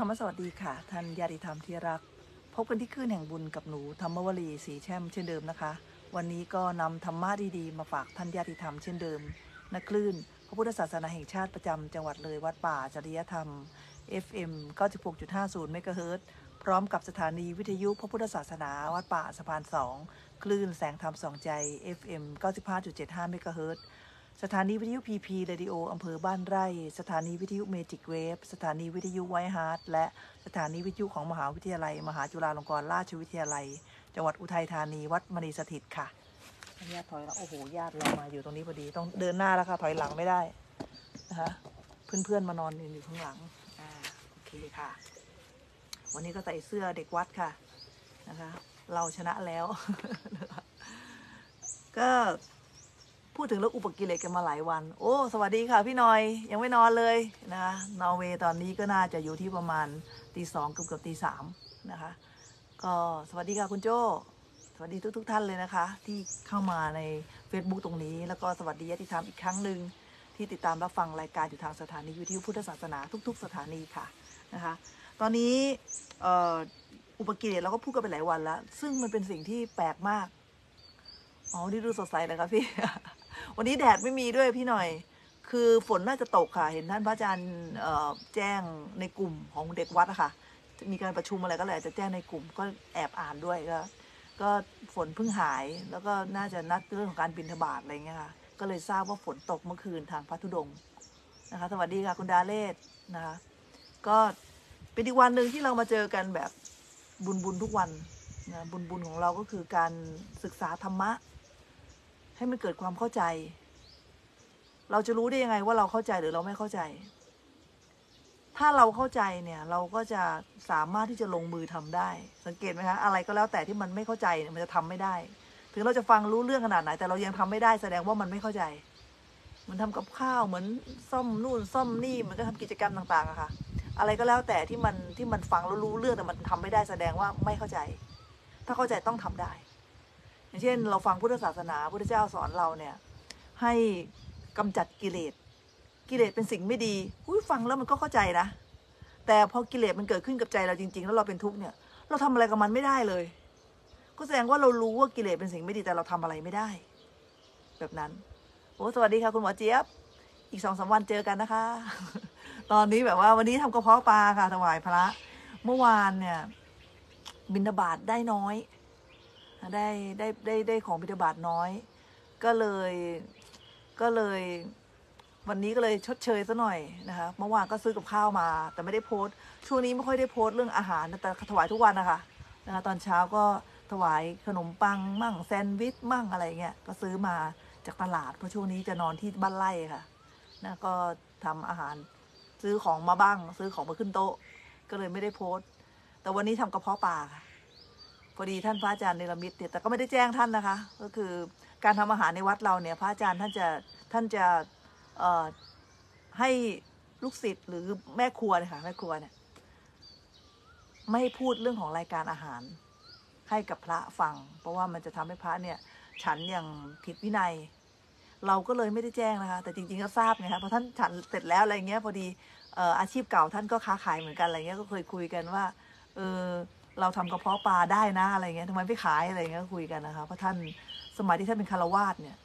ธรรมสวัสดีค่ะ ท่านญาติธรรมที่รัก พบกันที่คลื่นแห่งบุญกับหนูธรรมวลี ศรีแช่มเช่นเดิมนะคะ วันนี้ก็นำธรรมะดีๆ มาฝากท่านญาติธรรมเช่นเดิมณคลื่น พระพุทธศาสนาแห่งชาติประจำจังหวัดเลยวัดป่าจริยธรรม FM 96.50เมกะเฮิรตซ์พร้อมกับสถานีวิทยุพระพุทธศาสนาวัดป่าสะพานสองคลื่นแสงธรรมสองใจ FM 95.75เมกะเฮิรตซ์ สถานีวิทยุ PP Radio อำเภอบ้านไร่ สถานีวิทยุ Magic Wave สถานีวิทยุไวฮาร์ดและสถานีวิทยุของมหาวิทยาลัย มหาจุฬาลงกรณราชวิทยาลัย จังหวัดอุทัยธานี วัดมณีสถิตค่ะญาติถอยหลังโอ้โห ญาติเรามาอยู่ตรงนี้พอดี ต้องเดินหน้าแล้วค่ะ ถอยหลังไม่ได้นะคะเพื่อนๆมานอนอยู่ข้างหลังอ่าโอเคค่ะ วันนี้ก็ใส่เสื้อเด็กวัดค่ะนะคะ เราชนะแล้ว ก็ พูดถึงเรื่องอุปกิเลสกันมาหลายวัน โอ้ สวัสดีค่ะพี่นอย ยังไม่นอนเลยนะคะนอร์เวย์ตอนนี้ก็น่าจะอยู่ที่ประมาณตีสองเกือบเกือบตีสามนะคะ ก็สวัสดีค่ะคุณโจสวัสดีทุกทุกๆท่านเลยนะคะ ที่เข้ามาใน Facebook ตรงนี้ แล้วก็สวัสดีญาติธรรมอีกครั้งหนึ่งที่ติดตามรับฟังรายการอยู่ทางสถานีวิทยุพุทธศาสนาทุก ๆ สถานีค่ะนะคะ ตอนนี้อ่ออุปกิเลสเราก็พูดกันไปหลายวันแล้ว ซึ่งมันเป็นสิ่งที่แปลกมากอ๋อนี่ดูสดใสเลยครับพี่ วันนี้แดดไม่มีด้วยพี่หน่อย คือฝนน่าจะตกค่ะ เห็นท่านพระอาจารย์แจ้งในกลุ่มของเด็กวัดอะค่ะจะมีการประชุมอะไรก็เลยอาจจะแจ้งในกลุ่มก็แอบอ่านด้วยก็ก็ฝนเพิ่งหายแล้วก็น่าจะนัดเรื่องของการบินทบาทอะไรเงี้ยค่ะก็เลยทราบว่าฝนตกเมื่อคืนทางพัทธุดงค์นะคะ สวัสดีค่ะคุณดาเลศนะคะ ก็เป็นอีกวันหนึ่งที่เรามาเจอกันแบบบุญบุญทุกวันนะบุญบุญของเราก็คือการศึกษาธรรมะ ให้มันเกิดความเข้าใจ เราจะรู้ได้ยังไงว่าเราเข้าใจหรือเราไม่เข้าใจ ถ้าเราเข้าใจเนี่ยเราก็จะสามารถที่จะลงมือทำได้ สังเกตไหมคะอะไรก็แล้วแต่ที่มันไม่เข้าใจเนี่ยมันจะทำไม่ได้ ถึงเราจะฟังรู้เรื่องขนาดไหน แต่เรายังทำไม่ได้แสดงว่ามันไม่เข้าใจ มันทำกับข้าวเหมือนซ่อมนู่นซ่อมนี่มันก็ทำกิจกรรมต่างๆอะค่ะอะไรก็แล้วแต่ที่มันที่มันฟังแล้วรู้เรื่องแต่มันทำไม่ได้แสดงว่าไม่เข้าใจ ถ้าเข้าใจต้องทำได้ อย่างเช่น เราฟังพุทธศาสนาพุทธเจ้าสอนเราเนี่ยให้กำจัดกิเลสกิเลสเป็นสิ่งไม่ดีอุ้ยฟังแล้วมันก็เข้าใจนะ แต่พอกิเลสมันเกิดขึ้นกับใจเราจริง ๆ แล้วเราเป็นทุกข์เนี่ย เราทำอะไรกับมันไม่ได้เลย ก็แสดงว่าเรารู้ว่ากิเลสเป็นสิ่งไม่ดีแต่เราทำอะไรไม่ได้ แบบนั้นโอ้สวัสดีค่ะคุณหมอเจี๊ยบ อีกสองสามวันเจอกันนะคะ ตอนนี้แบบว่าวันนี้ทำกระเพาะปลาค่ะถวายพระ เมื่อวานเนี่ย บิณฑบาตได้น้อย ได้ได้ได้ได้ของบิณฑบาตน้อย ก็เลยก็เลยวันนี้ก็เลยชดเชยซะหน่อยนะคะเมื่อวานก็ซื้อกับข้าวมา แต่ไม่ได้โพสต์ช่วงนี้ไม่ค่อยได้โพสต์เรื่องอาหารแต่ถวายทุกวันนะคะนะคะตอนเช้าก็ถวายขนมปังมั่งแซนด์วิชมั่งอะไรเงี้ยก็ซื้อมาจากตลาดเพราะช่วงนี้จะนอนที่บ้านไร่ค่ะนะก็ทำอาหารซื้อของมาบ้าง ซื้อของมาขึ้นโต๊ะ ก็เลยไม่ได้โพสต์ แต่วันนี้ทำกระเพาะปลาค่ะ อดีท่านพระอาจารย์เนรมิตเนี่ยแต่ก็ไม่ได้แจ้งท่านนะคะ ก็คือการทำอาหารในวัดเราเนี่ยพระอาจารย์ท่านจะท่านจะเอ่อให้ลูกศิษย์หรือแม่ครัวเนี่ยค่ะแม่ครัวเนี่ยไม่พูดเรื่องของรายการอาหารให้กับพระฟัง เพราะว่ามันจะทำให้พระเนี่ยฉันอย่างผิดวินัย เราก็เลยไม่ได้แจ้งนะคะ แต่จริงๆก็ทราบไงคะเพราะท่านฉันเสร็จแล้วอะไรเงี้ยพอดีเอ่ออาชีพเก่าท่านก็ค้าขายเหมือนกันอะไรเงี้ยก็เคยคุยกันว่าเออ เราทำกระเพาะปลาได้นะอะไรเงี้ยทำไมไม่ขายอะไรเงี้ยก็คุยกันนะคะเพราะท่านสมัยที่ท่านเป็นคารวาสเนี่ย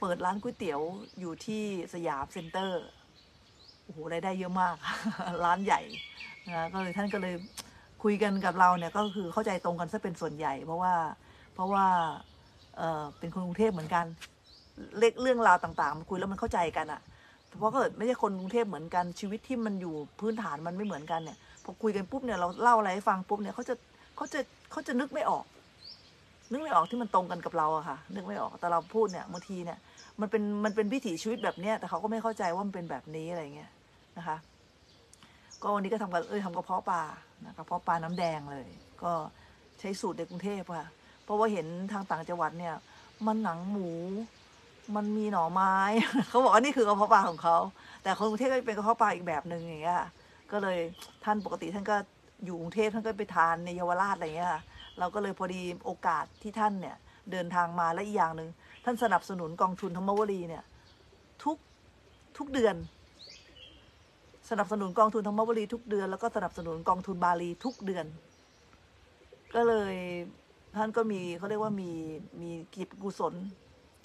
เปิดร้านก๋วยเตี๋ยวอยู่ที่สยามเซ็นเตอร์โอ้โหรายได้เยอะมาก ร้านใหญ่นะก็เลยท่านก็เลยคุยกันกับเราเนี่ยก็คือเข้าใจตรงกันซะเป็นส่วนใหญ่ เพราะว่าเพราะว่าเออเป็นคนกรุงเทพเหมือนกันเล็กเรื่องราวต่างๆมันคุยแล้วมันเข้าใจกันอะเพราะก็ไม่ใช่คนกรุงเทพเหมือนกันชีวิตที่มันอยู่พื้นฐานมันไม่เหมือนกันเนี่ยพอคุยกันปุ๊บเนี่ยเราเล่าอะไรให้ฟังปุ๊บเนี่ยเขาจะ เขาจะเขาจะนึกไม่ออก นึกไม่ออกที่มันตรงกันกับเราอะค่ะ นึกไม่ออกแต่เราพูดเนี่ยบางทีเนี่ย มันเป็นมันเป็นวิถีชีวิตแบบเนี้ยแต่เขาก็ไม่เข้าใจว่ามันเป็นแบบนี้อะไรเงี้ยนะคะ ก็วันนี้ก็ทำกันเอ้ยทำกระเพาะปลานะกระเพาะปลาน้ำแดงเลย ก็ใช้สูตรในกรุงเทพค่ะ เพราะว่าเห็นทางต่างจังหวัดเนี่ย มันหนังหมูมันมีหน่อไม้ เขาบอกว่านี่คือกระเพาะปลาของเขา แต่คนกรุงเทพก็เป็นกระเพาะปลาอีกแบบหนึ่งอย่างเงี้ยค่ะก็เลยท่านปกติท่านก็ อยู่กรุงเทพท่านก็ไปทานในเยาวราชอะไรเงี้ยค่ะเราก็เลยพอดีโอกาสที่ท่านเนี่ยเดินทางมาและอีกอย่างหนึ่งท่านสนับสนุนกองทุนธรรมวรีเนี่ยทุกทุกเดือน สนับสนุนกองทุนธรรมบรีทุกเดือน แล้วก็สนับสนุนกองทุนบาลีทุกเดือน ก็เลยท่านก็มีเขาเรียกว่ามีมีกิจกุศล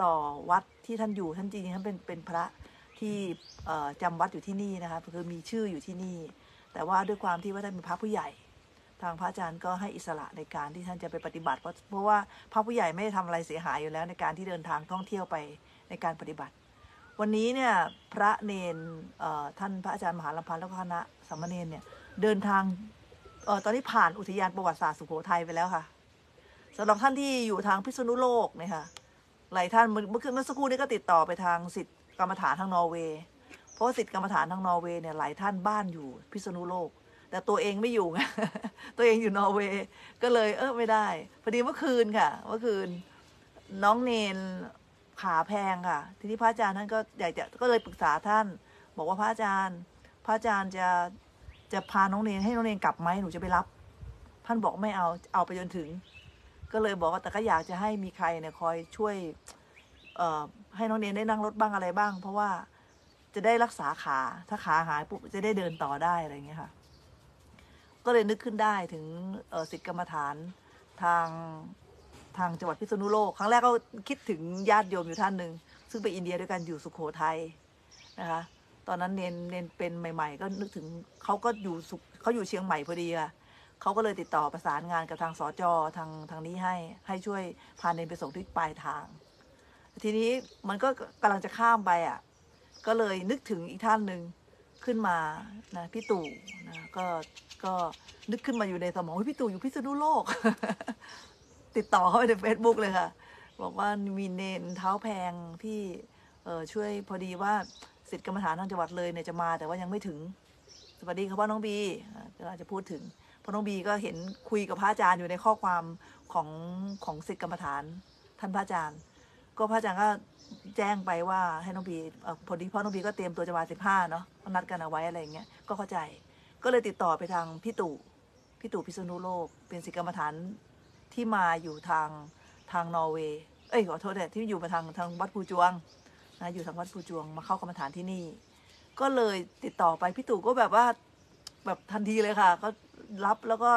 ต่อวัดที่ท่านอยู่ท่านจริงๆท่านเป็นเป็นพระที่จำวัดอยู่ที่นี่นะคะคือมีชื่ออยู่ที่นี่ แต่ว่าด้วยความที่ว่าท่านเป็นพระผู้ใหญ่ ทางพระอาจารย์ก็ให้อิสระในการที่ท่านจะไปปฏิบัติ เพราะเพราะว่าพระผู้ใหญ่ไม่ได้ทำอะไรเสียหายอยู่แล้วในการที่เดินทางท่องเที่ยวไปในการปฏิบัติ วันนี้เนี่ยพระเนนท่านพระอาจารย์มหาลำพันธ์แล้วก็คณะสามเณรเนี่ยเดินทางออตอนนี้ผ่านอุทยานประวัติศาสตร์สุโขทัยไปแล้วค่ะสำหรับท่านที่อยู่ทางพิษณุโลกเนี่ยค่ะหลายท่านเมื่อเมื่อเมื่อสักครู่นี้ก็ติดต่อไปทางสิทธิกรรมฐานทางนอร์เวย์ เพราะสิทธิกรรมฐานทางนอร์เวย์เนี่ยหลายท่านบ้านอยู่พิษณุโลก แต่ตัวเองไม่อยู่ไงตัวเองอยู่นอร์เวย์ก็เลยเออไม่ได้พอดีเมื่อคืนค่ะเมื่อคืนน้องเนนขาแพงค่ะ ทีนี้พระอาจารย์ท่านก็อยากจะก็เลยปรึกษาท่าน บอกว่าพระอาจารย์ พระอาจารย์จะจะพาน้องเนนให้น้องเนนกลับไหมหนูจะไปรับ ท่านบอกไม่เอาเอาไปจนถึง ก็เลยบอกว่าแต่ก็อยากจะให้มีใครเนี่ยคอยช่วยเอ่อให้น้องเนนได้นั่งรถบ้างอะไรบ้าง เพราะว่า จะได้รักษาขา ถ้าขาหายปุ๊บจะได้เดินต่อได้อะไรเงี้ยค่ะ ก็เลยนึกขึ้นได้ถึงเอ่อสิทธิกรรมฐานทางทางจังหวัดพิษณุโลก ครั้งแรกก็คิดถึงญาติโยมอยู่ท่านหนึ่ง ซึ่งไปอินเดียด้วยกันอยู่สุขโขทัยนะคะ ตอนนั้นเนนเนนเป็นใหม่ ๆ ก็นึกถึงเขาก็อยู่สุขเขาอยู่เชียงใหม่พอดีค่ะเขาก็เลยติดต่อประสานงานกับทางสจทางทางนี้ให้ให้ช่วยพาเนนไปส่งที่ปลายทาง ทีนี้มันก็กำลังจะข้ามไปอะ ก็เลยนึกถึงอีกท่านหนึ่งขึ้นมานะพี่ตู่นะก็ก็นึกขึ้นมาอยู่ในสมองพี่ตู่อยู่พิษณุโลก ติดต่อเข้าไปในเฟซบุ๊กเลยค่ะ บอกว่ามีเนนเท้าแพงที่เออช่วยพอดีว่าสิทธิกรรมฐานทางจังหวัดเลยเนี่ยจะมาแต่ว่ายังไม่ถึง สวัสดีครับพ่อน้องบีก็อาจจะพูดถึงพ่อน้องบีก็เห็นคุยกับพระอาจารย์อยู่ในข้อความของของสิทธิกรรมฐานท่านพระอาจารย์ ก็พระอาจารย์ก็ แจ้งไปว่าให้น้องบีพอดีพ่อน้องบีก็เตรียมตัวจะมาสิบห้าเนาะนัดกันเอาไว้อะไรอย่างเงี้ยก็เข้าใจ ก็เลยติดต่อไปทางพี่ตู่พี่ตู่พิษณุโลก เป็นศิษย์กรรมฐานที่มาอยู่ทางทางนอร์เวย์เอ้ยขอโทษแต่ที่อยู่มาทางทางวัดภูจวงนะอยู่ทางวัดภูจวงมาเข้ากรรมฐานที่นี่ ก็เลยติดต่อไปพี่ตู่ก็แบบว่าแบบทันทีเลยค่ะ ก็รับแล้วก็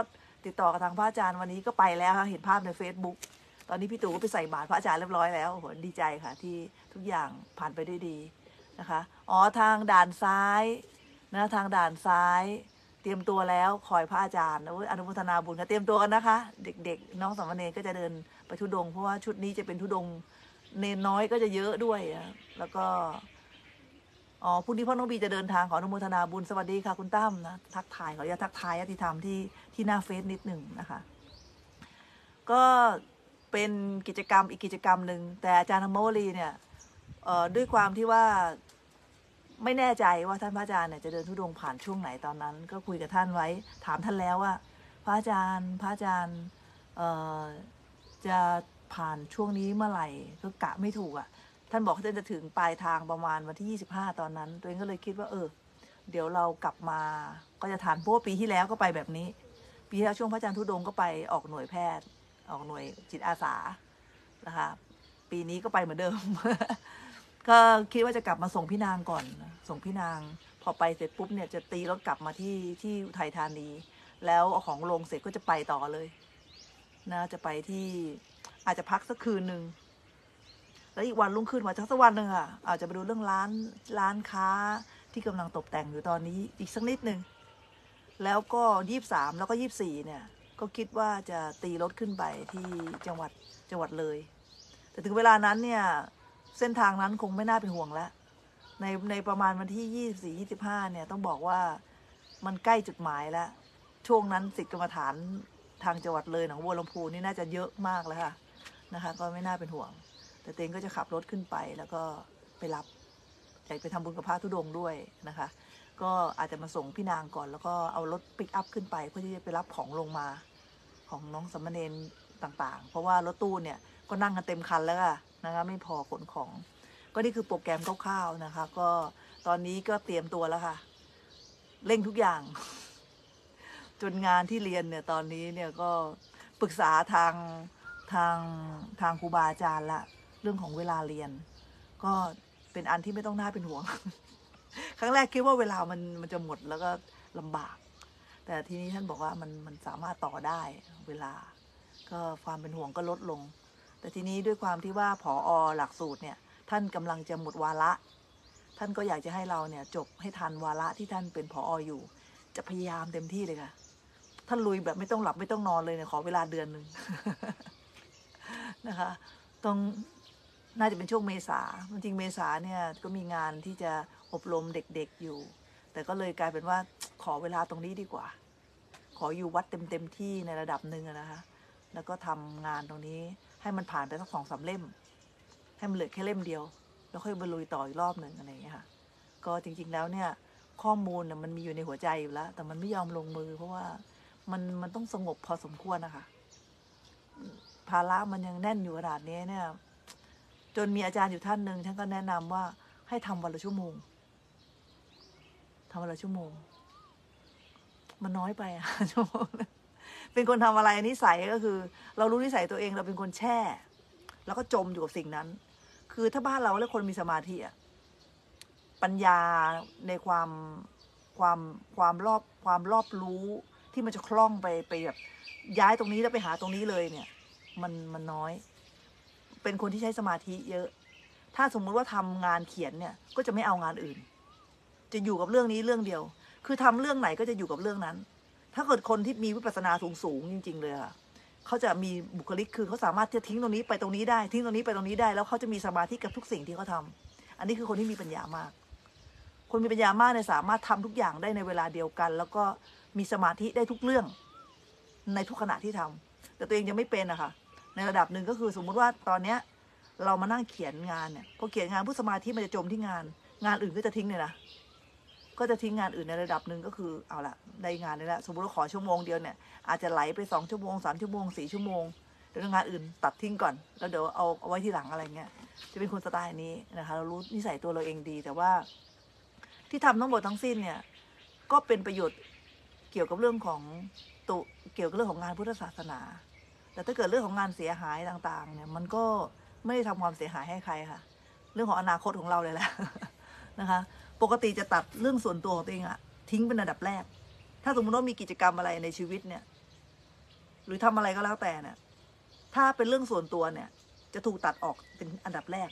ติดต่อกับทางพระอาจารย์วันนี้ก็ไปแล้วค่ะเห็นภาพใน Facebook ตอนนี้พี่ตู่ก็ไปใส่บาตรพระอาจารย์เรียบร้อยแล้วโอ้โหดีใจค่ะ ที่ทุกอย่างผ่านไปด้วยดีนะคะ อ๋อทางด่านซ้ายนะทางด่านซ้าย เตรียมตัวแล้วคอยพระอาจารย์อนุโมทนาบุญค่ะเตรียมตัวกันนะคะ เด็กๆ น้องสามเณรก็จะเดินไปทุดง เพราะว่าชุดนี้จะเป็นทุดงเนนน้อยก็จะเยอะด้วยอะแล้วก็อ๋อพรุ่งนี้พ่อน้องบีจะเดินทางขออนุโมทนาบุญสวัสดีค่ะคุณตั้มนะทักทายขออนุญาตทักทายอธิธรรมที่ที่หน้าเฟซนิดหนึ่งนะคะ ก็ เป็นกิจกรรมอีกกิจกรรมหนึ่งแต่อาจารย์ธรรมวลีเนี่ยด้วยความที่ว่าไม่แน่ใจว่าท่านพระอาจารย์เนี่ยจะเดินทุดงค์ผ่านช่วงไหนตอนนั้น ก็คุยกับท่านไว้ ถามท่านแล้วว่า พระอาจารย์พระอาจารย์จะผ่านช่วงนี้เมื่อไหร่ก็กะไม่ถูกอะ ท่านบอกว่าท่านจะถึงปลายทางประมาณวันที่ 25 ตอนนั้น ตัวเองก็เลยคิดว่าเออ เดี๋ยวเรากลับมาก็จะทานเพราะว่าปีที่แล้วก็ไปแบบนี้ ปีที่แล้วช่วงพระอาจารย์ทุดงค์ก็ไปออกหน่วยแพทย์ ออกหน่วยจิตอาสานะคะ ปีนี้ก็ไปเหมือนเดิม ก็คิดว่าจะกลับมาส่งพี่นางก่อน ส่งพี่นาง พอไปเสร็จปุ๊บเนี่ยจะตีรถกลับมาที่ที่อุทัยธานี แล้วเอาของลงเสร็จก็จะไปต่อเลยนะจะไปที่อาจจะพักสักคืนหนึ่งแล้วอีกวันรุ่งขึ้นมาสักวันหนึ่งอะอาจจะไปดูเรื่องร้านร้านค้าที่กำลังตกแต่งอยู่ตอนนี้อีกสักนิดหนึ่งแล้วก็ยี่สามแล้วก็ยี่สี่เนี่ย ก็คิดว่าจะตีรถขึ้นไปที่จังหวัดจังหวัดเลย แต่ถึงเวลานั้นเนี่ย เส้นทางนั้นคงไม่น่าเป็นห่วงแล้วในในประมาณวันที่ยี่สี่ยี่สิบห้าเนี่ยต้องบอกว่ามันใกล้จุดหมายแล้ว ช่วงนั้นสิทธิกรรมฐานทางจังหวัดเลยหนองบัวลำพูนี่น่าจะเยอะมากแล้วค่ะนะคะ ก็ไม่น่าเป็นห่วง แต่เตงก็จะขับรถขึ้นไปแล้วก็ไปรับอยากไปทำบุญกับพระธุดงด้วยนะคะ ก็อาจจะมาส่งพี่นางก่อน แล้วก็เอารถปิกอัพขึ้นไปเพื่อที่จะไปรับของลงมา ของน้องสามเณรต่างๆ เพราะว่ารถตู้เนี่ยก็นั่งกันเต็มคันแล้วค่ะนะคะไม่พอขนของ ก็นี่คือโปรแกรมคร่าวๆนะคะ ก็ตอนนี้ก็เตรียมตัวแล้วค่ะ เร่งทุกอย่าง จนงานที่เรียนเนี่ยตอนนี้เนี่ยก็ปรึกษาทางทางทางครูบาอาจารย์ละ เรื่องของเวลาเรียน ก็เป็นอันที่ไม่ต้องน่าเป็นห่วง ครั้งแรกคิดว่าเวลามันมันจะหมดแล้วก็ลำบาก แต่ทีนี้ท่านบอกว่ามันมันสามารถต่อได้เวลา ก็ความเป็นห่วงก็ลดลง แต่ทีนี้ด้วยความที่ว่าผออหลักสูตรเนี่ยท่านกำลังจะหมดวาระ ท่านก็อยากจะให้เราเนี่ยจบให้ทันวาระที่ท่านเป็นผอออยู่ จะพยายามเต็มที่เลยค่ะ ท่านลุยแบบไม่ต้องหลับไม่ต้องนอนเลยเนี่ยขอเวลาเดือนหนึ่งนะคะต้องน่าจะเป็นช่วงเมษาจริงเมษาเนี่ยก็มีงานที่จะอบรมเด็กๆอยู่ แต่ก็เลยกลายเป็นว่าขอเวลาตรงนี้ดีกว่า ขออยู่วัดเต็มๆที่ในระดับหนึ่งนะคะแล้วก็ทำงานตรงนี้ให้มันผ่านไปสักสองสามเล่ม ให้มันเหลือแค่เล่มเดียว แล้วค่อยบรรลุยต่ออีกรอบหนึ่งอะไรอย่างเงี้ยค่ะ ก็จริง ๆแล้วเนี่ยข้อมูลมันมีอยู่ในหัวใจอยู่แล้ว แต่มันไม่ยอมลงมือ เพราะว่ามันมันต้องสงบพอสมควรนะคะภาระมันยังแน่นอยู่ขนาดนี้เนี่ย จนมีอาจารย์อยู่ท่านหนึ่งท่านก็แนะนำว่าให้ทำวันละชั่วโมง ทำวันละชั่วโมง มันน้อยไปอะชั่วโมงเป็นคนทำอะไรนิสัยก็คือ เรารู้นิสัยตัวเองเราเป็นคนแช่ แล้วก็จมอยู่กับสิ่งนั้น คือถ้าบ้านเราแล้วคนมีสมาธิอะปัญญาในความความความรอบความรอบรู้ที่มันจะคล่องไปไปแบบย้ายตรงนี้แล้วไปหาตรงนี้เลยเนี่ย มันมันน้อย เป็นคนที่ใช้สมาธิเยอะ ถ้าสมมุติว่าทำงานเขียนเนี่ย ก็จะไม่เอางานอื่น จะอยู่กับเรื่องนี้เรื่องเดียว คือทำเรื่องไหนก็จะอยู่กับเรื่องนั้น ถ้าเกิดคนที่มีวิปัสสนาสูงสูงจริง ๆ เลยค่ะเขาจะมีบุคลิกคือเขาสามารถจะทิ้งตรงนี้ไปตรงนี้ได้ ทิ้งตรงนี้ไปตรงนี้ได้ แล้วเขาจะมีสมาธิกับทุกสิ่งที่เขาทำอันนี้คือคนที่มีปัญญามาก คนมีปัญญามากเนี่ยสามารถทำทุกอย่างได้ในเวลาเดียวกัน แล้วก็มีสมาธิได้ทุกเรื่อง ในทุกขณะที่ทำแต่ตัวเองยังไม่เป็นนะคะในระดับหนึ่งก็คือสมมุติว่าตอนเนี้ยเรามานั่งเขียนงานเนี่ยพอเขียนงานผู้สมาธิมันจะจมที่งาน งานอื่นก็จะทิ้งเลยนะ ก็จะทิ้งงานอื่นในระดับหนึ่งก็คือเอาละได้งานนี้แล้วสมมติว่าขอชั่วโมงเดียวเนี่ยอาจจะไหลไปสองชั่วโมงสามชั่วโมงสี่ชั่วโมงเดี๋ยวงานอื่นตัดทิ้งก่อน แล้วเดี๋ยวเอาเอาไว้ที่หลังอะไรเงี้ยจะเป็นคนสไตล์นี้นะคะเรารู้นิสัยตัวเราเองดี แต่ว่า ที่ทำทั้งหมดทั้งสิ้นเนี่ยก็เป็นประโยชน์เกี่ยวกับเรื่องของตุเกี่ยวกับเรื่องของงานพุทธศาสนา แต่ถ้าเกิดเรื่องของงานเสียหายต่าง ๆ เนี่ย มันก็ไม่ได้ทำความเสียหายให้ใครค่ะ เรื่องของอนาคตของเราเลยแหละนะคะ ปกติจะตัดเรื่องส่วนตัวของตัวเองอะทิ้งเป็นอันดับแรก ถ้าสมมติว่ามีกิจกรรมอะไรในชีวิตเนี่ย หรือทำอะไรก็แล้วแต่เนี่ยถ้าเป็นเรื่องส่วนตัวเนี่ย จะถูกตัดออกเป็นอันดับแรก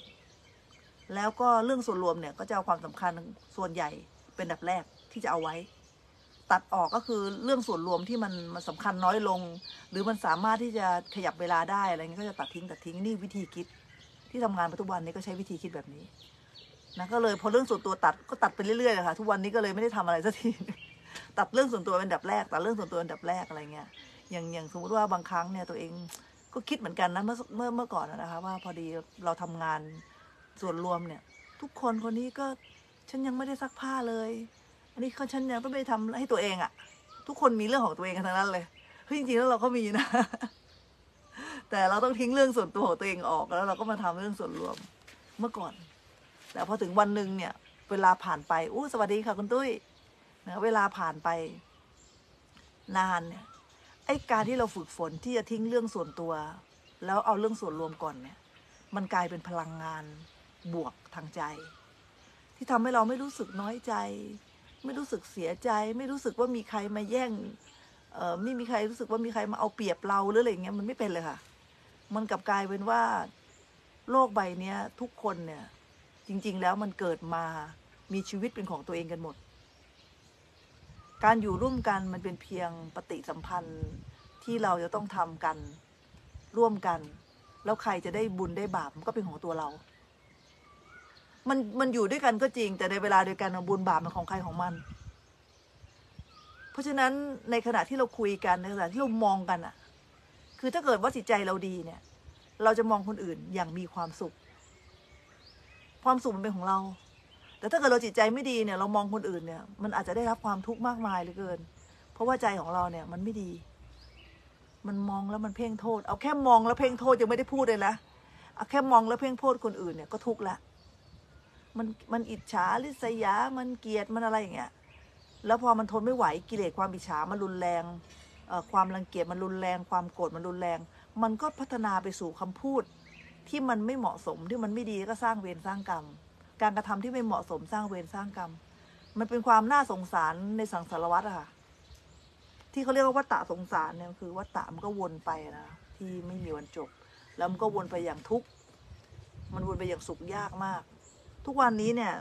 แล้วก็เรื่องส่วนรวมเนี่ยก็จะเอาความสำคัญส่วนใหญ่เป็นอันดับแรกที่จะเอาไว้ ตัดออกก็คือเรื่องส่วนรวมที่มันมันสำคัญน้อยลง หรือมันสามารถที่จะขยับเวลาได้อะไรเงี้ยก็จะตัดทิ้งตัดทิ้งนี่วิธีคิด ที่ทำงานปัจจุบันนี้ก็ใช้วิธีคิดแบบนี้ นะก็เลยพอเรื่องส่วนตัวตัดก็ตัดไปเรื่อยๆเลยค่ะทุกวันนี้ก็เลยไม่ได้ทำอะไรสักที ตัดเรื่องส่วนตัวเป็นดับแรกตัดเรื่องส่วนตัวเป็นอันดับแรกอะไรเงี้ยอย่างอย่างสมมติว่าบางครั้งเนี่ยตัวเองก็คิดเหมือนกันนะเมื่อเมื่อเมื่อก่อนนะคะ ว่าพอดีเราทำงานส่วนรวมเนี่ย ทุกคนคนนี้ก็ฉันยังไม่ได้ซักผ้าเลย อันนี้เขาฉันยังต้องไปทำให้ตัวเองอะทุกคนมีเรื่องของตัวเองกันทั้งนั้นเลยเฮ้ยจริงๆแล้วเราก็มีนะ แต่เราต้องทิ้งเรื่องส่วนตัวของตัวเองออกแล้วเราก็มาทำเรื่องส่วนรวมเมื่อก่อน แต่พอถึงวันหนึ่งเนี่ย เวลาผ่านไปอู้สวัสดีค่ะคุณตุ้ยนะเวลาผ่านไปนานเนี่ยไอ้การที่เราฝึกฝนที่จะทิ้งเรื่องส่วนตัว แล้วเอาเรื่องส่วนรวมก่อนเนี่ย มันกลายเป็นพลังงานบวกทางใจ ที่ทำให้เราไม่รู้สึกน้อยใจ ไม่รู้สึกเสียใจ ไม่รู้สึกว่ามีใครมาแย่งเออไม่มีใครรู้สึกว่ามีใครมาเอาเปรียบเราหรืออะไรเงี้ยมันไม่เป็นเลยค่ะ มันกลับกลายเป็นว่า โลกใบเนี้ย ทุกคนเนี่ย จริง ๆ แล้วมันเกิดมามีชีวิตเป็นของตัวเองกันหมด การอยู่ร่วมกันมันเป็นเพียงปฏิสัมพันธ์ที่เราจะต้องทำกันร่วมกัน แล้วใครจะได้บุญได้บาปมันก็เป็นของตัวเรา มันมันอยู่ด้วยกันก็จริง แต่ในเวลาเดียวกันบุญบาปมันของใครของมัน เพราะฉะนั้นในขณะที่เราคุยกันในขณะที่เรามองกันอะคือถ้าเกิดว่าจิตใจเราดีเนี่ย เราจะมองคนอื่นอย่างมีความสุข ความสุขมันเป็นของเรา แต่ถ้าเกิดเราจิตใจไม่ดีเนี่ยเรามองคนอื่นเนี่ย มันอาจจะได้รับความทุกข์มากมายเหลือเกิน เพราะว่าใจของเราเนี่ยมันไม่ดี มันมองแล้วมันเพ่งโทษ เอาแค่มองแล้วเพ่งโทษยังไม่ได้พูดเลยนะเอาแค่มองแล้วเพ่งโทษคนอื่นเนี่ยก็ทุกข์ละมันมันอิจฉาริษยา มันเกลียดมันอะไรอย่างเงี้ย แล้วพอมันทนไม่ไหวกิเลสความอิจฉามันรุนแรงความรังเกียจมันรุนแรง ความโกรธมันรุนแรง มันก็พัฒนาไปสู่คำพูด ที่มันไม่เหมาะสมที่มันไม่ดีก็สร้างเวรสร้างกรรม การกระทำที่ไม่เหมาะสมสร้างเวรสร้างกรรม มันเป็นความน่าสงสารในสังสารวัตรอะค่ะที่เขาเรียกว่าวัฏฏะสงสารเนี่ยคือวัฏฏะมันก็วนไปนะที่ไม่มีวันจบ แล้วมันก็วนไปอย่างทุกข์มันวนไปอย่างสุขยากมาก ทุกวันนี้เนี่ย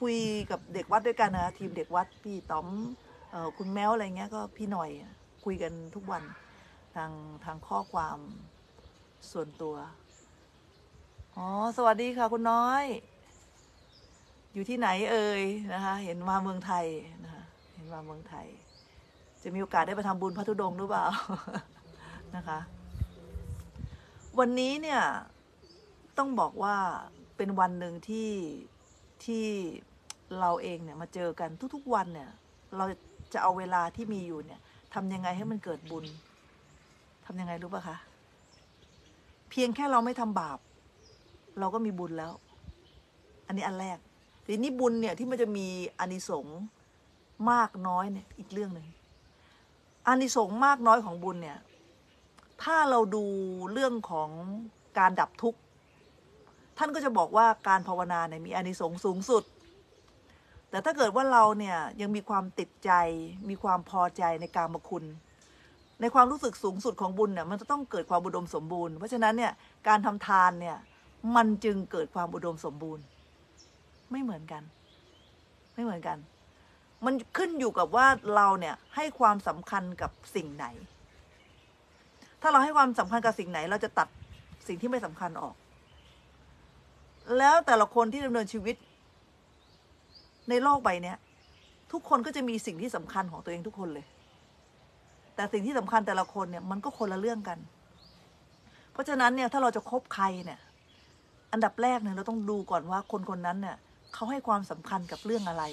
คุยกับเด็กวัดด้วยกันนะทีมเด็กวัดพี่ต๋อมออคุณแมวอะไรเงี้ยก็พี่หน่อยคุยกันทุกวันทางทางข้อความส่วนตัว อ๋อ สวัสดีค่ะ คุณน้อย อยู่ที่ไหนเอ่ยนะคะ เห็นมาเมืองไทยนะคะ เห็นมาเมืองไทย จะมีโอกาสได้ไปทำบุญพระธุดงค์หรือเปล่า นะคะ วันนี้เนี่ย ต้องบอกว่าเป็นวันหนึ่งที่ที่เราเองเนี่ยมาเจอกันทุกๆวันเนี่ย เราจะเอาเวลาที่มีอยู่เนี่ยทำยังไงให้มันเกิดบุญทำยังไงรู้ป่ะคะ เพียงแค่เราไม่ทำบาป เราก็มีบุญแล้ว อันนี้อันแรก ทีนี้บุญเนี่ยที่มันจะมีอานิสงส์มากน้อยเนี่ยอีกเรื่องหนึ่งอานิสงส์มากน้อยของบุญเนี่ย ถ้าเราดูเรื่องของการดับทุกข์ท่านก็จะบอกว่าการภาวนาเนี่ยมีอานิสงส์สูงสุด แต่ถ้าเกิดว่าเราเนี่ยยังมีความติดใจ มีความพอใจในการมคุณ ในความรู้สึกสูงสุดของบุญเนี่ยมันจะต้องเกิดความอุดมสมบูรณ์ เพราะฉะนั้นเนี่ยการทำทานเนี่ย มันจึงเกิดความอุดมสมบูรณ์ ไม่เหมือนกัน ไม่เหมือนกัน มันขึ้นอยู่กับว่าเราเนี่ยให้ความสำคัญกับสิ่งไหน ถ้าเราให้ความสำคัญกับสิ่งไหน เราจะตัดสิ่งที่ไม่สำคัญออก แล้วแต่ละคนที่ดำเนินชีวิต ในโลกใบเนี้ยทุกคนก็จะมีสิ่งที่สำคัญของตัวเองทุกคนเลย แต่สิ่งที่สำคัญแต่ละคนเนี่ยมันก็คนละเรื่องกัน เพราะฉะนั้นเนี่ยถ้าเราจะคบใครเนี่ย อันดับแรกเนี่ยเราต้องดูก่อนว่าคนคนนั้นเนี่ยเขาให้ความสำคัญกับเรื่องอะไร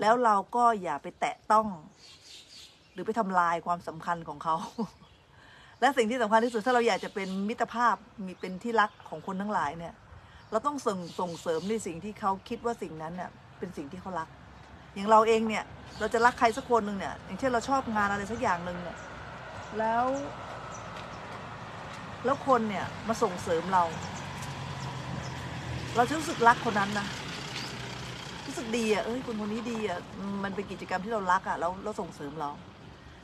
แล้วเราก็อย่าไปแตะต้อง หรือไปทำลายความสำคัญของเขา และสิ่งที่สำคัญที่สุดถ้าเราอยากจะเป็นมิตรภาพมีเป็นที่รักของคนทั้งหลายเนี่ย เราต้องส่งส่งเสริมในสิ่งที่เขาคิดว่าสิ่งนั้นเนี่ยเป็นสิ่งที่เขารัก อย่างเราเองเนี่ย เราจะรักใครสักคนหนึ่งเนี่ย อย่างเช่นเราชอบงานอะไรสักอย่างหนึ่งเนี่ย แล้ว แล้วคนเนี่ยมาส่งเสริมเรา เราจะรู้สึกรักคนนั้นนะรู้สึกดีอะเอ้ยคนคนนี้ดีอะมันเป็นกิจกรรมที่เรารักอะเราเราส่งเสริมเรา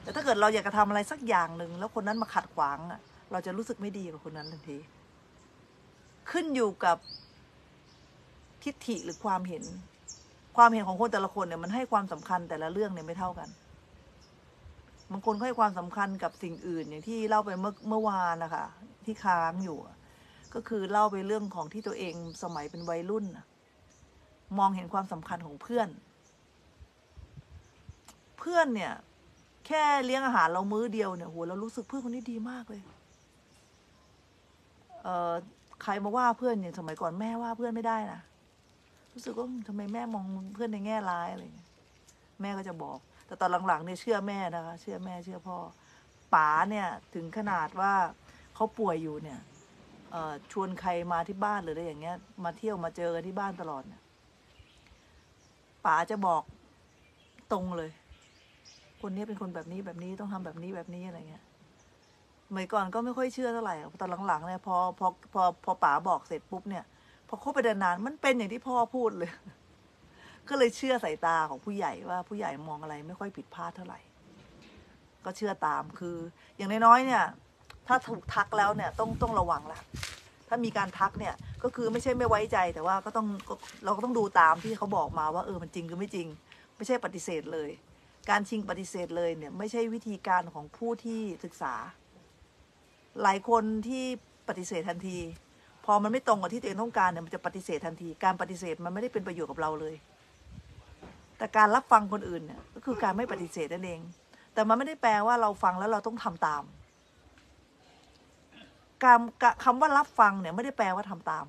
แต่ถ้าเกิดเราอยากจะทำอะไรสักอย่างหนึ่งแล้วคนนั้นมาขัดขวางอะ เราจะรู้สึกไม่ดีกับคนนั้นทันที ขึ้นอยู่กับทิฏฐิหรือความเห็น ความเห็นของคนแต่ละคนเนี่ยมันให้ความสำคัญแต่ละเรื่องเนี่ยไม่เท่ากันบางคนให้ความสำคัญกับสิ่งอื่นอย่างที่เล่าไปเมื่อเมื่อวานนะคะที่ค้างอยู่ ก็คือเล่าไปเรื่องของที่ตัวเองสมัยเป็นวัยรุ่น มองเห็นความสำคัญของเพื่อน เพื่อนเนี่ย แค่เลี้ยงอาหารเรามื้อเดียวเนี่ยโหเรารู้สึกเพื่อนคนนี้ดีมากเลยเอ่อใครมาว่าเพื่อนอย่างสมัยก่อนแม่ว่าเพื่อนไม่ได้นะรู้สึกว่าทำไมแม่มองเพื่อนในแง่ร้ายอะไรเงี้ยแม่ก็จะบอก แต่ตอนหลังๆเนี่ยเชื่อแม่นะคะ เชื่อแม่เชื่อพ่อป๋าเนี่ยถึงขนาดว่าเขาป่วยอยู่เนี่ย ชวนใครมาที่บ้านหรืออะไรอย่างเงี้ย มาเที่ยวมาเจอกันที่บ้านตลอดเนี่ยป๋าจะบอกตรงเลย คนนี้เป็นคนแบบนี้แบบนี้ต้องทำแบบนี้แบบนี้อะไรเงี้ยสมัยก่อนก็ไม่ค่อยเชื่อเท่าไหร่ตอนหลังๆเนี่ยพอพอพอพอป๋าบอกเสร็จปุ๊บเนี่ย พอคบไปนานๆมันเป็นอย่างที่พ่อพูดเลย ก็เลยเชื่อสายตาของผู้ใหญ่ว่าผู้ใหญ่มองอะไรไม่ค่อยผิดพลาดเท่าไหร่ ก็เชื่อตามคือ อย่างน้อยๆเนี่ย ถ้าถูกทักแล้วเนี่ยต้องต้องระวังละถ้ามีการทักเนี่ยก็คือไม่ใช่ไม่ไว้ใจแต่ว่าก็ต้องเราก็ต้องดูตามที่เขาบอกมาว่าเออมันจริงหรือไม่จริง ไม่ใช่ปฏิเสธเลย การชิงปฏิเสธเลยเนี่ยไม่ใช่วิธีการของผู้ที่ศึกษา หลายคนที่ปฏิเสธทันที พอมันไม่ตรงกับที่ตัวเองต้องการเนี่ยมันจะปฏิเสธทันที การปฏิเสธมันไม่ได้เป็นประโยชน์กับเราเลย แต่การรับฟังคนอื่นเนี่ยก็คือการไม่ปฏิเสธนั่นเอง แต่มันไม่ได้แปลว่าเราฟังแล้วเราต้องทำตาม การคำว่ารับฟังเนี่ยไม่ได้แปลว่าทำตาม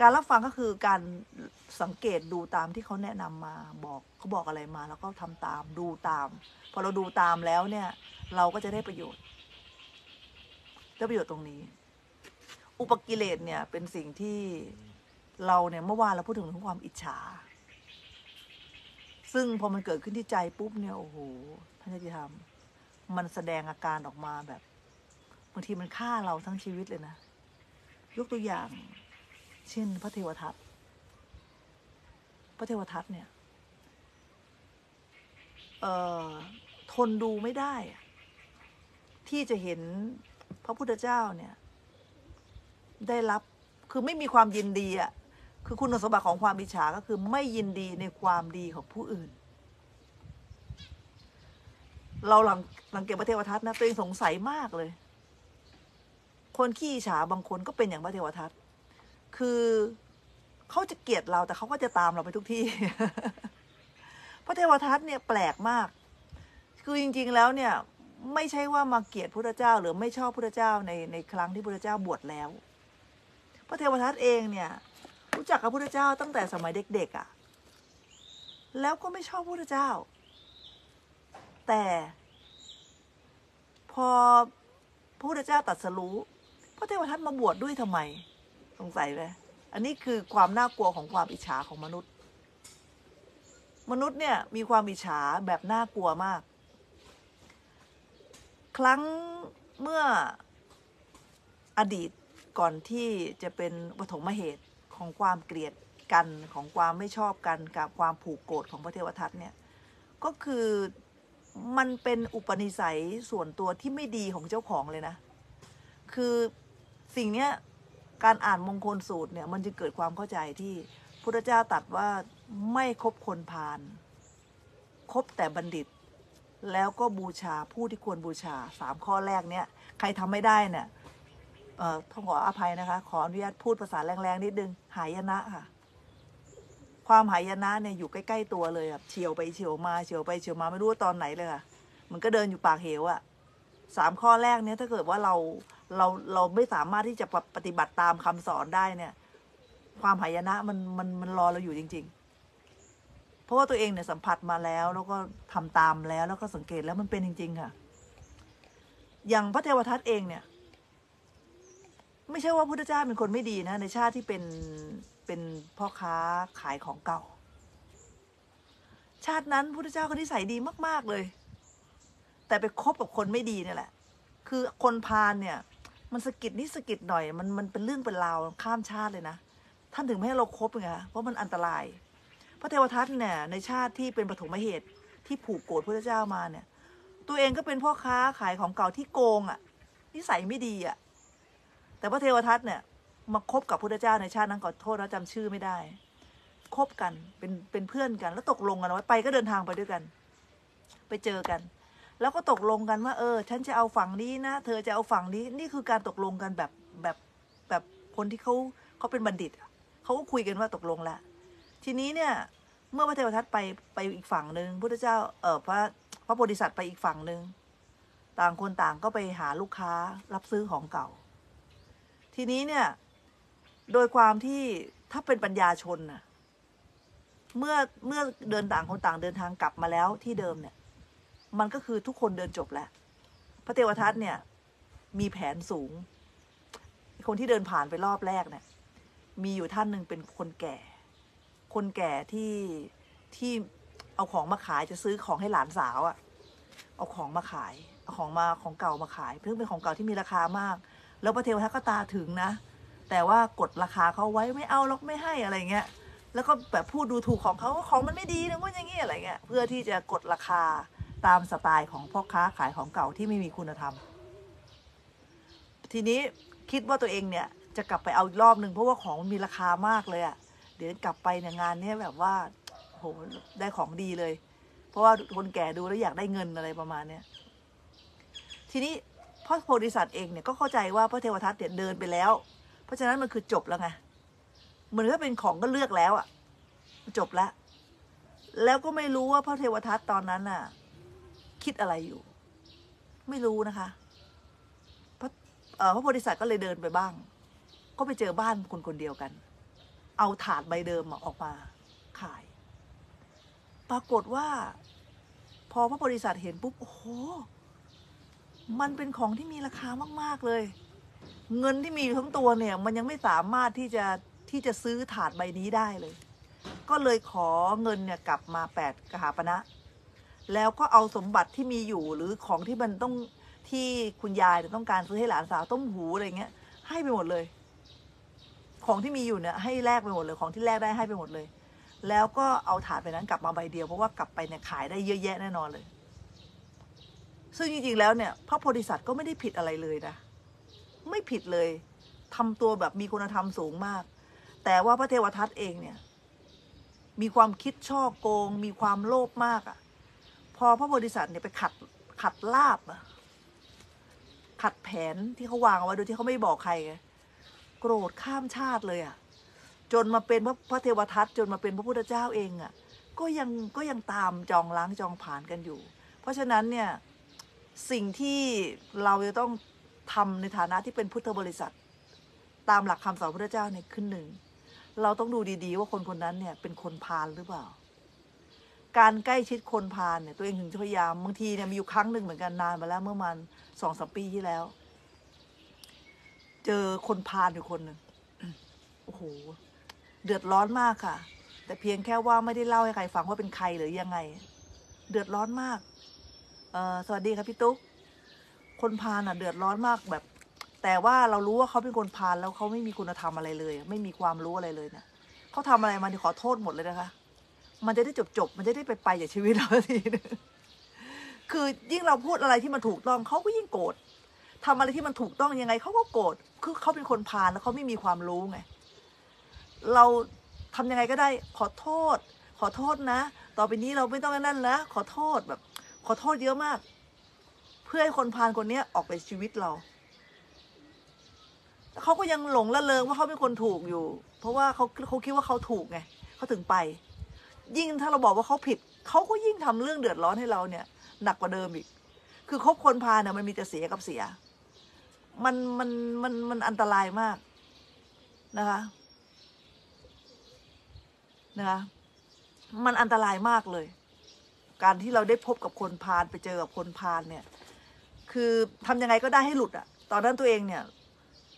การรับฟังก็คือการสังเกตดูตามที่เขาแนะนำมาบอกเขาบอกอะไรมา แล้วก็ทำตามดูตาม พอเราดูตามแล้วเนี่ย เราก็จะได้ประโยชน์ได้ประโยชน์ตรงนี้ อุปกิเลสเนี่ยเป็นสิ่งที่เราเนี่ยเมื่อวานเราพูดถึงเรื่องความอิจฉา ซึ่งพอมันเกิดขึ้นที่ใจปุ๊บเนี่ยโอ้โหท่านจะทำมันแสดงอาการออกมาแบบ บางทีมันฆ่าเราทั้งชีวิตเลยนะ ยกตัวอย่าง เช่น พระเทวทัตระเทวทัตเนี่ยเอ่อทนดูไม่ได้ ที่จะเห็นพระพุทธเจ้าเนี่ย ได้รับคือไม่มีความยินดีอะคือคุณสมบัติของความอิจฉาก็คือไม่ยินดีในความดีของผู้อื่น เราหลังหลังเก็บพระเทวทัตนะตัวเองสงสัยมากเลย คนขี้อิจฉาบางคนก็เป็นอย่างพระเทวทัตคือเขาจะเกลียดเราแต่เขาก็จะตามเราไปทุกที่ พระเทวทัตเนี่ยแปลกมาก คือจริง ๆ แล้วเนี่ยไม่ใช่ว่ามาเกลียดพระเจ้า หรือไม่ชอบพระเจ้าในในครั้งที่พระเจ้าบวชแล้ว พระเทวทัตเองเนี่ย รู้จักกับพระเจ้าตั้งแต่สมัยเด็กๆอะ่ะ แล้วก็ไม่ชอบพระเจ้า แต่พอพระพุทธเจ้าตรัสรู้ ระเทวทัตมาบวชดด้วยทำไม สงสัยไหมอันนี้คือความน่ากลัวของความอิจฉาของมนุษย์ มนุษย์เนี่ยมีความอิจฉาแบบน่ากลัวมาก ครั้งเมื่ออดีตก่อนที่จะเป็นปฐมเหตุของความเกลียดกันของความไม่ชอบกันกับความผูกโกรธของพระเทวทัตเนี่ยก็คือมันเป็นอุปนิสัยส่วนตัวที่ไม่ดีของเจ้าของเลยนะ คือ สิ่งเนี้ยการอ่านมงคลสูตรเนี่ยมันจะเกิดความเข้าใจที่พุทธเจ้าตรัสว่าไม่คบคนพาลคบแต่บัณฑิต แล้วก็บูชาผู้ที่ควรบูชาสามข้อแรกเนี่ยใครทำไม่ได้เนี่ยเอ่อต้องขออภัยนะคะ ขออนุญาตพูดภาษาแรงๆนิดนึงหายนะค่ะความหายนะเนี่ยอยู่ใกล้ ๆ ตัวเลยอะเฉียวไปเฉียวมาเฉียวไปเฉียวมาไม่รู้ตอนไหนเลยค่ะ มันก็เดินอยู่ปากเหวอะสามข้อแรกเนี่ยถ้าเกิดว่าเรา เราเราไม่สามารถที่จะปฏิบัติตามคำสอนได้เนี่ย ความหายนะมันมันมันรอเราอยู่จริง ๆ เพราะว่าตัวเองเนี่ยสัมผัสมาแล้ว แล้วก็ทำตามแล้ว แล้วก็สังเกตแล้วมันเป็นจริง ๆ ค่ะ อย่างพระเทวทัตเองเนี่ย ไม่ใช่ว่าพุทธเจ้าเป็นคนไม่ดีนะ ในชาติที่เป็นเป็นพ่อค้าขายของเก่า ชาตินั้นพุทธเจ้าก็นิสัยดีมาก ๆเลย แต่ไปคบกับคนไม่ดีเนี่ยแหละคือคนพาลเนี่ย มันสะกิดนิดสะกิดหน่อย มันมันเป็นเรื่องเป็นราวข้ามชาติเลยนะ ท่านถึงไม่ให้เราคบไงเพราะมันอันตราย พระเทวทัตเนี่ยในชาติที่เป็นปฐมเหตุที่ผูกโกรธพระเจ้ามาเนี่ย ตัวเองก็เป็นพ่อค้าขายของเก่าที่โกงอะ่ะนิสัยไม่ดีอะ่ะ แต่พระเทวทัตเนี่ยมาคบกับพระเจ้าในชาตินั้นขอโทษนะจำชื่อไม่ได้คบกันเป็นเป็นเพื่อนกัน แล้วตกลงกันไว้ไปก็เดินทางไปด้วยกัน ไปเจอกัน แล้วก็ตกลงกันว่า เออ ฉันจะเอาฝั่งนี้นะ เธอจะเอาฝั่งนี้นี่คือการตกลงกันแบบแบบแบบคนที่เขาเขาเป็นบัณฑิตเขาก็คุยกันว่าตกลงแล้วทีนี้เนี่ยเมื่อพระเทวทัตไปไปอีกฝั่งหนึ่งพุทธเจ้าเออพระพระโพธิสัตว์ไปอีกฝั่งหนึ่งต่างคนต่างก็ไปหาลูกค้ารับซื้อของเก่า ทีนี้เนี่ย โดยความที่ถ้าเป็นปัญญาชนน่ะเมื่อเมื่อเดินต่างคนต่างเดินทางกลับมาแล้วที่เดิมเนี่ย มันก็คือทุกคนเดินจบแล้ว พระเทวทัตเนี่ย มีแผนสูง คนที่เดินผ่านไปรอบแรกเนี่ย มีอยู่ท่านหนึ่งเป็นคนแก่ คนแก่ที่ที่เอาของมาขายจะซื้อของให้หลานสาวอะเอาของมาขายเอาของมาของเก่ามาขายเพิ่งเป็นของเก่าที่มีราคามาก แล้วพระเทวทัตก็ตาถึงนะ แต่ว่ากดราคาเขาไว้ไม่เอาหรอกไม่ให้อะไรเงี้ยแล้วก็แบบพูดดูถูกของเขาว่าของมันไม่ดีนะว่าอย่างงี้อะไรเงี้ยเพื่อที่จะกดราคา ตามสไตล์ของพ่อค้าขายของเก่าที่ไม่มีคุณธรรม ทีนี้คิดว่าตัวเองเนี่ยจะกลับไปเอาอีกรอบหนึ่งเพราะว่าของมันมีราคามากเลยอะ่ะ เดี๋ยวกลับไปเนี่ยงานเนี้ยแบบว่าโหได้ของดีเลย เพราะว่าคนแก่ดูแล้วอยากได้เงินอะไรประมาณเนี้ยทีนี้พระโพธิสัตว์เองเนี่ยก็เข้าใจว่าพระเทวทัตเนี่ยเดินไปแล้ว เพราะฉะนั้นมันคือจบแล้วไงเหมือนถ้าเป็นของก็เลือกแล้วอะ่ะจบแล้ว แล้วก็ไม่รู้ว่าพระเทวทัตตอนนั้นน่ะ คิดอะไรอยู่ ไม่รู้นะคะพระเอ่อพระโพธิสัตว์ก็เลยเดินไปบ้าง ก็ไปเจอบ้านคนคนเดียวกัน เอาถาดใบเดิมอออกมาขาย ปรากฏว่า พอพระโพธิสัตว์เห็นปุ๊บโอ้โหมันเป็นของที่มีราคามาก ๆเลย เงินที่มีอยู่ทั้งตัวเนี่ย มันยังไม่สามารถที่จะที่จะซื้อถาดใบนี้ได้เลย ก็เลยขอเงินเนี่ยกลับมาแปดกหาปณะ แล้วก็เอาสมบัติที่มีอยู่หรือของที่มันต้องที่คุณยายต้องการซื้อให้หลานสาวต้มหูอะไรเงี้ย ให้ไปหมดเลย ของที่มีอยู่เนี่ยให้แลกไปหมดเลย ของที่แลกได้ให้ไปหมดเลย แล้วก็เอาถาดไปนั้นกลับมาใบเดียวเพราะว่ากลับไปเนี่ยขายได้เยอะแยะแน่นอนเลย ซึ่งจริงๆแล้วเนี่ยพระโพธิสัตว์ก็ไม่ได้ผิดอะไรเลยนะไม่ผิดเลยทำตัวแบบมีคุณธรรมสูงมาก แต่ว่าพระเทวทัตเองเนี่ย มีความคิดช่อโกง มีความโลภมากอะ่ะ พอพระโพธิสัตว์เนี่ยไปขัดขัดลาบอะขัดแผนที่เขาวางเอาไว้โดยที่เขาไม่บอกใครไงโกรธข้ามชาติเลยอะ่ะจนมาเป็นพระพระเทวทัตจนมาเป็นพระพุทธเจ้าเองอะ่ะก็ยังก็ยังตามจองล้างจองผ่านกันอยู่ เพราะฉะนั้นเนี่ยสิ่งที่เราจะต้องทำในฐานะที่เป็นพุทธบริษัท ตามหลักคำสอนพระพุทธเจ้าเนี่ยขึ้นหนึ่ง เราต้องดูดีๆ ว่าคนคนนั้นเนี่ยเป็นคนพาลหรือเปล่า การใกล้ชิดคนพาลเนี่ยตัวเองถึงจะพยายามบางทีเนี่ยมีอยู่ครั้งหนึ่งเหมือนกันนานมาแล้วเมื่อมันสองสามปีที่แล้ว เจอคนพาลอยู่คนหนึ่งโอ้โหเดือดร้อนมากค่ะ แต่เพียงแค่ว่าไม่ได้เล่าให้ใครฟังว่าเป็นใครหรือยังไง เดือดร้อนมากเออสวัสดีครับพี่ตุ๊กคนพาลอะ เดือดร้อนมากแบบ แต่ว่าเรารู้ว่าเขาเป็นคนพาลแล้วเขาไม่มีคุณธรรมอะไรเลย ไม่มีความรู้อะไรเลยเนี่ยเขาทำอะไรมาเนี่ยขอโทษหมดเลยนะคะ มันจะได้จบจบมันจะได้ไปไปจากชีวิตเราทีนึงคือยิ่งเราพูดอะไรที่มันถูกต้องเขาก็ยิ่งโกรธทำอะไรที่มันถูกต้องยังไงเขาก็โกรธคือเขาเป็นคนพาลแล้วเขาไม่มีความรู้ไง เราทำยังไงก็ได้ขอโทษ ขอโทษนะ ต่อไปนี้เราไม่ต้องนั่นแล้วขอโทษแบบ ขอโทษเยอะมาก เพื่อให้คนพาลคนเนี้ยออกไปชีวิตเราเขาก็ยังหลงละเลงว่าเขาเป็นคนถูกอยู่ เพราะว่าเขาเขาคิดว่าเขาถูกไงเขาถึงไป ยิ่งถ้าเราบอกว่าเขาผิดเขาก็ยิ่งทำเรื่องเดือดร้อนให้เราเนี่ยหนักกว่าเดิมอีก คือคบคนพาเนี่ยมันมีแต่เสียกับเสีย มันมันมันมันอันตรายมากนะคะนะคะมันอันตรายมากเลย การที่เราได้พบกับคนพาลไปเจอกับคนพาลเนี่ย คือทำยังไงก็ได้ให้หลุดอะตอนนั้นตัวเองเนี่ย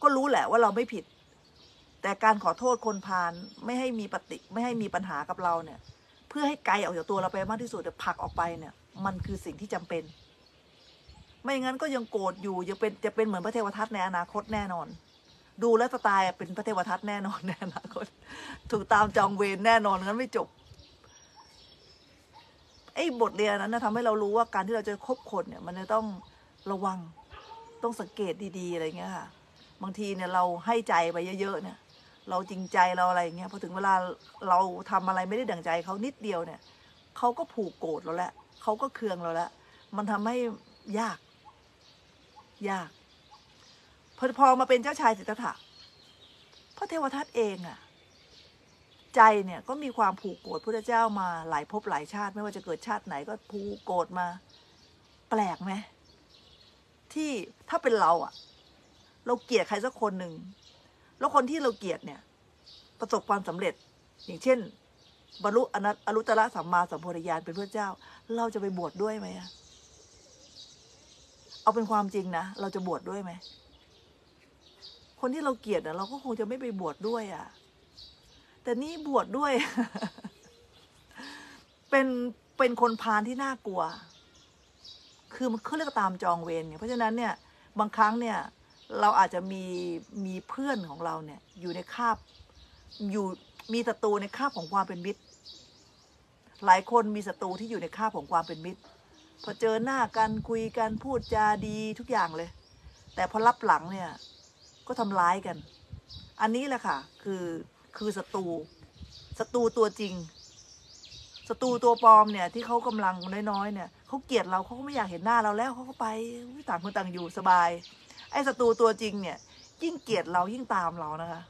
ก็รู้แหละว่าเราไม่ผิด แต่การขอโทษคนพาลไม่ให้มีปฏิไม่ให้มีปัญหากับเราเนี่ย พื่อให้ไกลออกจากตัวเราไปมากที่สุดแต่ผลักออกไปเนี่ย มันคือสิ่งที่จำเป็น ไม่งั้นก็ยังโกรธอยู่ยังเป็นจะเป็นเหมือนพระเทวทัตในอนาคตแน่นอน ดูแลสไตล์เป็นพระเทวทัตแน่นอนในอนาคต ถูกตามจองเวรแน่นอนงั้นไม่จบไอ้บทเรียนนั้นนะทำให้เรารู้ว่าการที่เราจะคบคนเนี่ย มันจะต้องระวังต้องสังเกตดีๆอะไรเงี้ยค่ะ บางทีเนี่ยเราให้ใจไปเยอะๆเนี่ย เราจริงใจเราอะไรเงี้ยพอถึงเวลาเราทำอะไรไม่ได้ดั่งใจเขานิดเดียวเนี่ยเขาก็ผูกโกรธเราแล้วเขาก็เคืองเราแล้วมันทำให้ยาก ยาก พอพอมาเป็นเจ้าชายสิทธัตถะพระเทวทัตเองอะใจเนี่ยก็มีความผูกโกรธพระเจ้ามาหลายภพหลายชาติ ไม่ว่าจะเกิดชาติไหนก็ผูกโกรธมา แปลกไหมที่ถ้าเป็นเราอะเราเกลียดใครสักคนหนึ่ง แล้วคนที่เราเกลียดเนี่ย ประสบความสำเร็จ อย่างเช่น บรรลุอนัตอรุตตรสัมมาสัมโพธิญาณเป็นพระเจ้า เราจะไปบวชดด้วยไหมเอาเป็นความจริงนะเราจะบวชดด้วยไหมคนที่เราเกลียดอะเราก็คงจะไม่ไปบวชดด้วยอะแต่นี่บวชดด้วย เป็นเป็นคนพาลที่น่ากลัว คือมันเขาเรียกตามจองเวรเนี่ยเพราะฉะนั้นเนี่ย บางครั้งเนี่ย เราอาจจะมีมีเพื่อนของเราเนี่ยอยู่ในคาบอยู่มีศัตรูในคาบของความเป็นมิตร หลายคนมีศัตรูที่อยู่ในคาบของความเป็นมิตร พอเจอหน้ากันคุยกันพูดจาดีทุกอย่างเลย แต่พอรับหลังเนี่ยก็ทำร้ายกัน อันนี้แหละค่ะ คือคือศัตรูศัตรูตัวจริงศัตรูตัวปลอมเนี่ยที่เขากำลังน้อยๆเนี่ยเขาเกลียดเราเขาก็ไม่อยากเห็นหน้าเราแล้วเขาก็ไปต่างคนต่างอยู่สบาย ไอ้ศัตรูตัวจริงเนี่ย ยิ่งเกลียดเรายิ่งตามเรานะคะ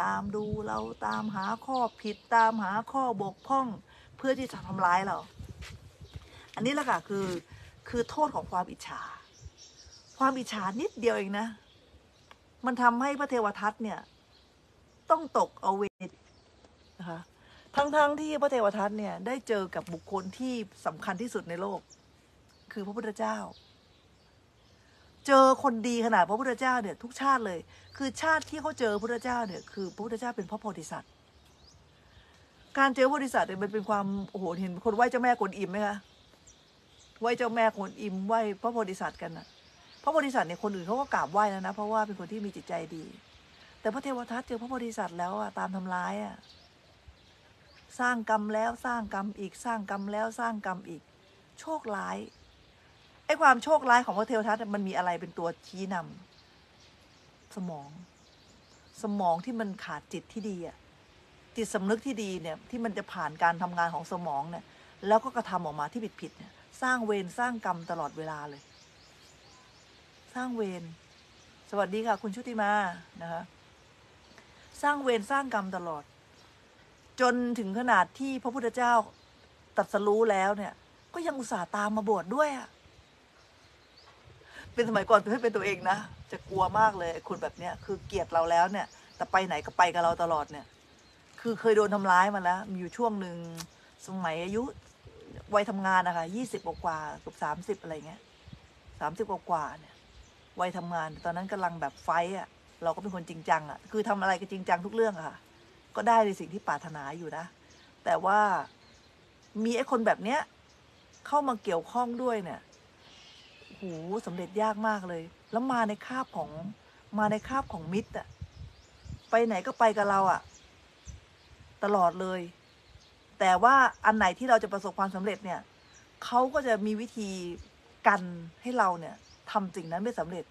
ตามดูเราตามหาข้อผิดตามหาข้อบกพร่อง เพื่อที่จะทำร้ายเรา อันนี้แหละค่ะคือคือโทษของความอิจฉา ความอิจฉานิดเดียวเองนะ มันทำให้พระเทวทัตเนี่ย ต้องตกเอาเวรนะคะทั้งๆที่พระเทวทัตเนี่ยได้เจอกับบุคคลที่สำคัญที่สุดในโลก คือพระพุทธเจ้า เจอคนดีขนาดพระพุทธเจ้าเนี่ยทุกชาติเลย คือชาติที่เขาเจอพระพุทธเจ้าเนี่ยคือพระพุทธเจ้าเป็นพระโพธิสัตว์ การเจอพระโพธิสัตว์เนี่ยมันเป็นความโอ้โหเห็นคนไหว้เจ้าแม่กวนอิมไหมคะไหว้เจ้าแม่กวนอิมไหว้พระโพธิสัตว์กันนะพระโพธิสัตว์เนี่ยคนอื่นเขาก็กราบไหว้แล้วนะเพราะว่าเป็นคนที่มีจิตใจดี แต่พระเทวทัตเจอพระโพธิสัตว์แล้วอะตามทำร้ายอะสร้างกรรมแล้วสร้างกรรมอีกสร้างกรรมแล้วสร้างกรรมอีก โชคร้าย อ้ความโชคร้ายของพระเทวทัตมันมีอะไรเป็นตัวชี้นำสมอง สมองที่มันขาดจิตที่ดีอะจิตสำนึกที่ดีเนี่ย ที่มันจะผ่านการทำงานของสมองเนี่ย แล้วก็กระทำออกมาที่ผิดผิดเนี่ย สร้างเวรสร้างกรรมตลอดเวลาเลย สร้างเวรสวัสดีค่ะ คุณชุติมานะคะสร้างเวรสร้างกรรมตลอด จนถึงขนาดที่พระพุทธเจ้าตรัสรู้แล้วเนี่ย ก็ยังอุตส่าห์ตามมาบวชดด้วยอะ เป็นสมัยก่อนไม่เป็นตัวเองนะ จะกลัวมากเลยคนแบบเนี้ยคือเกลียดเราแล้วเนี่ย แต่ไปไหนก็ไปกับเราตลอดเนี่ย คือเคยโดนทำร้ายมาแล้ว มีอยู่ช่วงหนึ่งสมัยอายุวัยทำงานนะคะยี่สิบกว่าเกือบสามสิบอะไรเงี้ยสามสิบกว่าเนี่ยวัยทำงาน ตอนนั้นกำลังแบบไฟอะ เราก็เป็นคนจริงจังอะ คือทำอะไรก็จริงจังทุกเรื่องอะค่ะ ก็ได้ในสิ่งที่ปรารถนาอยู่นะ แต่ว่ามีไอ้คนแบบเนี้ยเข้ามาเกี่ยวข้องด้วยเนี่ย หสำเร็จยากมากเลย แล้วมาในคาบของมาในคาบของมิตรอะไปไหนก็ไปกับเราอะตลอดเลย แต่ว่าอันไหนที่เราจะประสบความสำเร็จเนี่ยเขาก็จะมีวิธีกันให้เราเนี่ยทำสิ่งนั้นไม่สำเร็จ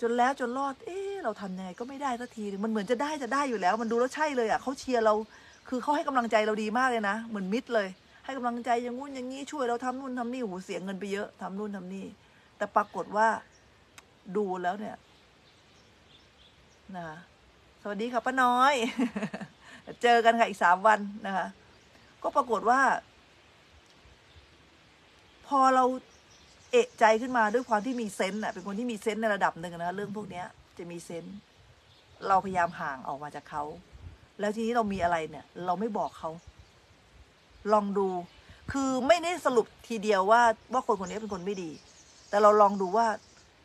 จนแล้วจนรอด เอ๊ะเราทำยังไงก็ไม่ได้สักทีมันเหมือนจะได้จะได้อยู่แล้ว มันดูแล้วใช่เลยอะเขาเชียร์เรา คือเขาให้กำลังใจเราดีมากเลยนะเหมือนมิตรเลยให้กำลังใจอย่างงู้นอย่างนี้ช่วยเราทำนู่นทำนี่โหเสียเงินไปเยอะทำนู่นทำนี่ แต่ปรากฏว่าดูแล้วเนี่ยนะคะสวัสดีค่ะป้าน้อย เจอกันค่ะอีกสามวันนะคะ ก็ปรากฏว่า พอเราเอะใจขึ้นมาด้วยความที่มี sense อะเป็นคนที่มี sense ในระดับหนึ่งนะเรื่องพวกเนี้ย จะมี sense เราพยายามห่างออกมาจากเขา แล้วทีนี้เรามีอะไรเนี่ย เราไม่บอกเขา ลองดู คือไม่ได้สรุปทีเดียวว่าว่าคนคนนี้เป็นคนไม่ดี แต่เราลองดูว่า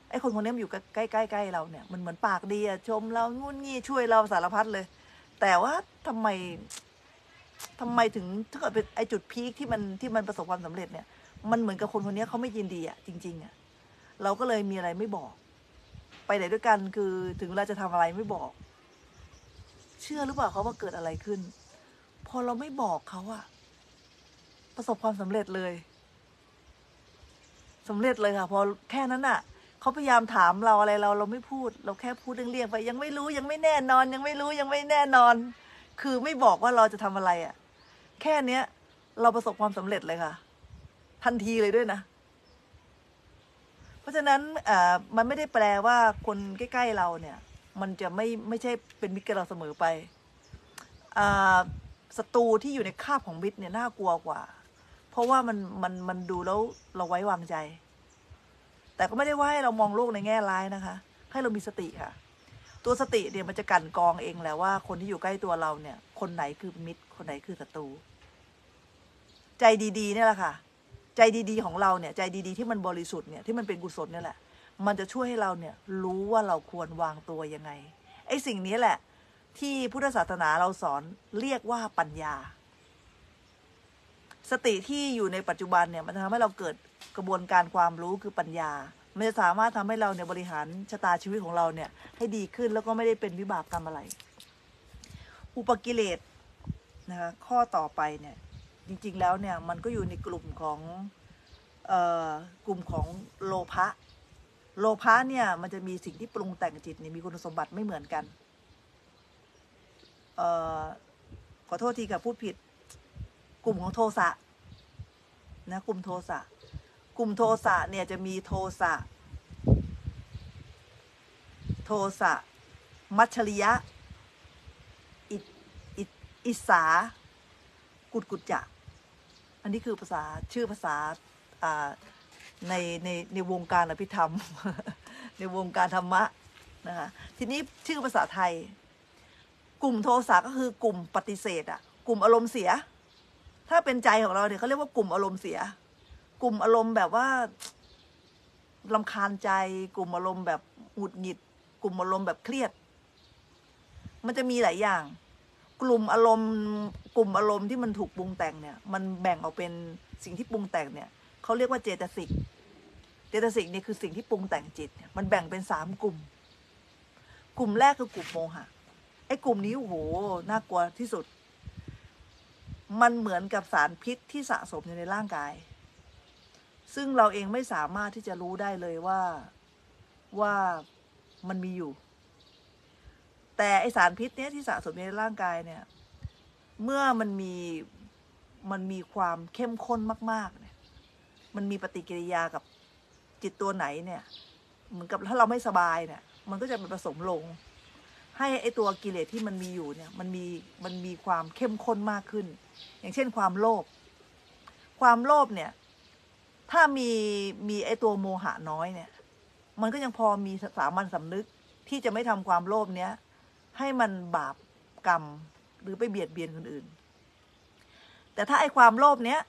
ไอ้คนคนนี้มันอยู่ใกล้ใกล้เราเนี่ยมันเหมือนปากดีอะชมเรางุ่นงี้ช่วยเราสารพัดเลย แต่ว่าทำไมทำไมถึงถ้าเกิดเป็นไอ้จุดพีคที่มันที่มันประสบความสำเร็จเนี่ย มันเหมือนกับคนคนนี้เขาไม่ยินดีอะจริง ๆอะเราก็เลยมีอะไรไม่บอก ไปไหนด้วยกันคือถึงเวลาจะทำอะไรไม่บอก เชื่อหรือเปล่าเขาว่าเกิดอะไรขึ้น พอเราไม่บอกเขาอะประสบความสำเร็จเลย สำเร็จเลยค่ะ พอแค่นั้นอะเขาพยายามถามเราอะไรเราเราไม่พูด เราแค่พูดเลี่ยงๆไป ยังไม่รู้ยังไม่แน่นอน ยังไม่รู้ยังไม่แน่นอน คือไม่บอกว่าเราจะทำอะไรอะแค่เนี้ย เราประสบความสำเร็จเลยค่ะ ทันทีเลยด้วยนะ เพราะฉะนั้นเอ่อมันไม่ได้แปลว่าคนใกล้ๆเราเนี่ย มันจะไม่ไม่ใช่เป็นมิตรกับเราเสมอไปศัตรูที่อยู่ในคาบของมิตรเนี่ยน่ากลัวกว่า เพราะว่ามันมันมันดูแล้วเราไว้วางใจ แต่ก็ไม่ได้ว่าให้เรามองโลกในแง่ร้ายนะคะ ให้เรามีสติค่ะ ตัวสติเนี่ยมันจะกั่นกองเองแหละว่าคนที่อยู่ใกล้ตัวเราเนี่ย คนไหนคือมิตร คนไหนคือศัตรู ใจดีๆเนี่ยแหละค่ะ ใจดีๆของเราเนี่ย ใจดีๆที่มันบริสุทธิ์เนี่ยที่มันเป็นกุศลเนี่ยแหละ มันจะช่วยให้เราเนี่ย รู้ว่าเราควรวางตัวยังไงไอ้สิ่งนี้แหละ ที่พุทธศาสนาเราสอนเรียกว่าปัญญา สติที่อยู่ในปัจจุบันเนี่ยมันทำให้เราเกิดกระบวนการความรู้คือปัญญา มันจะสามารถทำให้เราเนี่ยบริหารชะตาชีวิตของเราเนี่ยให้ดีขึ้นแล้วก็ไม่ได้เป็นวิบากกรรมอะไร อุปกิเลสนะคะข้อต่อไปเนี่ยจริงๆแล้วเนี่ยมันก็อยู่ในกลุ่มของออกลุ่มของโลภะโลภะเนี่ยมันจะมีสิ่งที่ปรุงแต่งจิตเนี่ยมีคุณสมบัติไม่เหมือนกันออขอโทษทีค่ะพูดผิด กลุ่มของโทสะนะกลุ่มโทสะกลุ่มโทสะเนี่ยจะมีโทสะโทสะมัชริยะอิอิอิสา กุดกุจจะอันนี้คือภาษาชื่อภาษาอ่าในในในวงการอภิธรรม ในวงการธรรมะนะคะทีนี้ชื่อภาษาไทย กลุ่มโทสะก็คือกลุ่มปฏิเสธอะกลุ่มอารมณ์เสีย ถ้าเป็นใจของเราเนี่ยเขาเรียกว่ากลุ่มอารมณ์เสีย กลุ่มอารมณ์แบบว่าลำคาญใจ กลุ่มอารมณ์แบบหงุดหงิด กลุ่มอารมณ์แบบเครียด มันจะมีหลายอย่าง กลุ่มอารมณ์ กลุ่มอารมณ์ที่มันถูกปรุงแต่งเนี่ย มันแบ่งออกเป็นสิ่งที่ปรุงแต่งเนี่ยเขาเรียกว่าเจตสิก เจตสิกเนี่ยคือสิ่งที่ปรุงแต่งจิต มันแบ่งเป็นสามกลุ่ม กลุ่มแรกคือกลุ่มโมหะ ไอ้กลุ่มนี้โอ้โหน่ากลัวที่สุด มันเหมือนกับสารพิษที่สะสมอยู่ในร่างกาย ซึ่งเราเองไม่สามารถที่จะรู้ได้เลยว่าว่ามันมีอยู่ แต่ไอสารพิษเนี้ยที่สะสมในร่างกายเนี่ย เมื่อมันมีมันมีความเข้มข้นมาก ๆ เนี่ย มันมีปฏิกิริยากับจิตตัวไหนเนี่ย เหมือนกับถ้าเราไม่สบายเนี่ย มันก็จะไปผสมลง ให้ไอตัวกิเลสที่มันมีอยู่เนี่ยมันมีมันมีความเข้มข้นมากขึ้น อย่างเช่นความโลภความโลภเนี่ย ถ้ามีมีไอตัวโมหะน้อยเนี่ย มันก็ยังพอมีสามัญสำนึกที่จะไม่ทำความโลภเนี้ยให้มันบาปกรรมหรือไปเบียดเบียนคนอื่น แต่ถ้าไอความโลภเนี้ย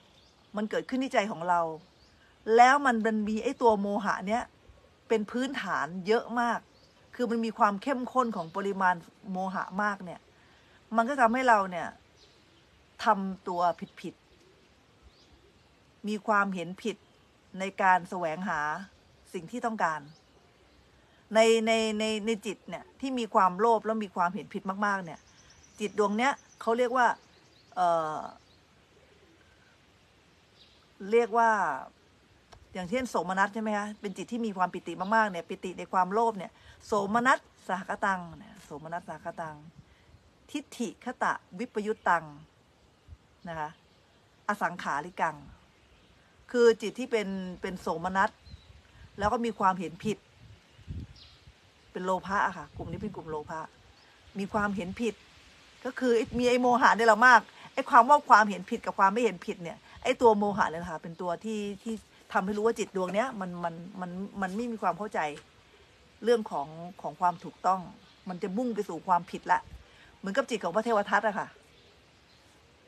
มันเกิดขึ้นที่ใจของเรา แล้วมันมันมีไอตัวโมหะเนี้ยเป็นพื้นฐานเยอะมาก คือมันมีความเข้มข้นของปริมาณโมหะมากเนี่ย มันก็ทำให้เราเนี่ยทำตัวผิดผิด มีความเห็นผิดในการแสวงหาสิ่งที่ต้องการ ในในในในจิตเนี่ยที่มีความโลภแล้วมีความเห็นผิดมาก ๆ เนี่ย จิตดวงเนี้ยเขาเรียกว่าเออเรียกว่า อย่างเช่นโสมนัสใช่ไหมคะเป็นจิตที่มีความปิติมากๆเนี่ยปิติในความโลภเนี่ยโสมนัสสหคตังเนี่ยโสมนัสสหคตัง ทิฏฐิคตะวิปยุตตังนะคะอสังขาริกัง คือจิตที่เป็นเป็นโสมนัสแล้วก็มีความเห็นผิด เป็นโลภะค่ะ กลุ่มนี้เป็นกลุ่มโลภะมีความเห็นผิด ก็คือมีไอโมหะเนี่ยเรามากไอความว่าความเห็นผิดกับความไม่เห็นผิดเนี่ยไอตัวโมหะเนี่ยนะคะเป็นตัวที่ที่ ทำให้รู้ว่าจิตดวงเนี้ยมันมันมันมันไม่มีความเข้าใจเรื่องของของความถูกต้อง มันจะมุ่งไปสู่ความผิดละ เหมือนกับจิตของพระเทวทัตอะค่ะ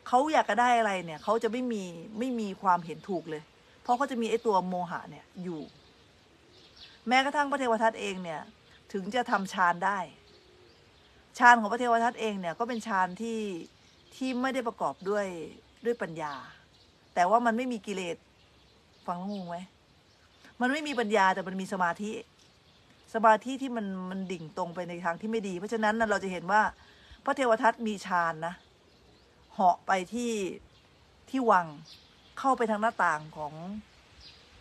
เขาอยากจะได้อะไรเนี่ยเขาจะไม่มีไม่มีความเห็นถูกเลย เพราะเขาจะมีไอตัวโมหะเนี่ยอยู่ แม้กระทั่งพระเทวทัตเองเนี่ย ถึงจะทำฌานได้ฌานของพระเทวทัตเองเนี่ยก็เป็นฌานที่ที่ไม่ได้ประกอบด้วยด้วยปัญญา แต่ว่ามันไม่มีกิเลส ฟังแล้วงงไหมมันไม่มีปัญญาแต่มันมีสมาธิ สมาธิที่มันมันดิ่งตรงไปในทางที่ไม่ดี เพราะฉะนั้นน่ะเราจะเห็นว่า พระเทวทัตมีฌานนะเหาะไปที่ที่วังเข้าไปทางหน้าต่างของ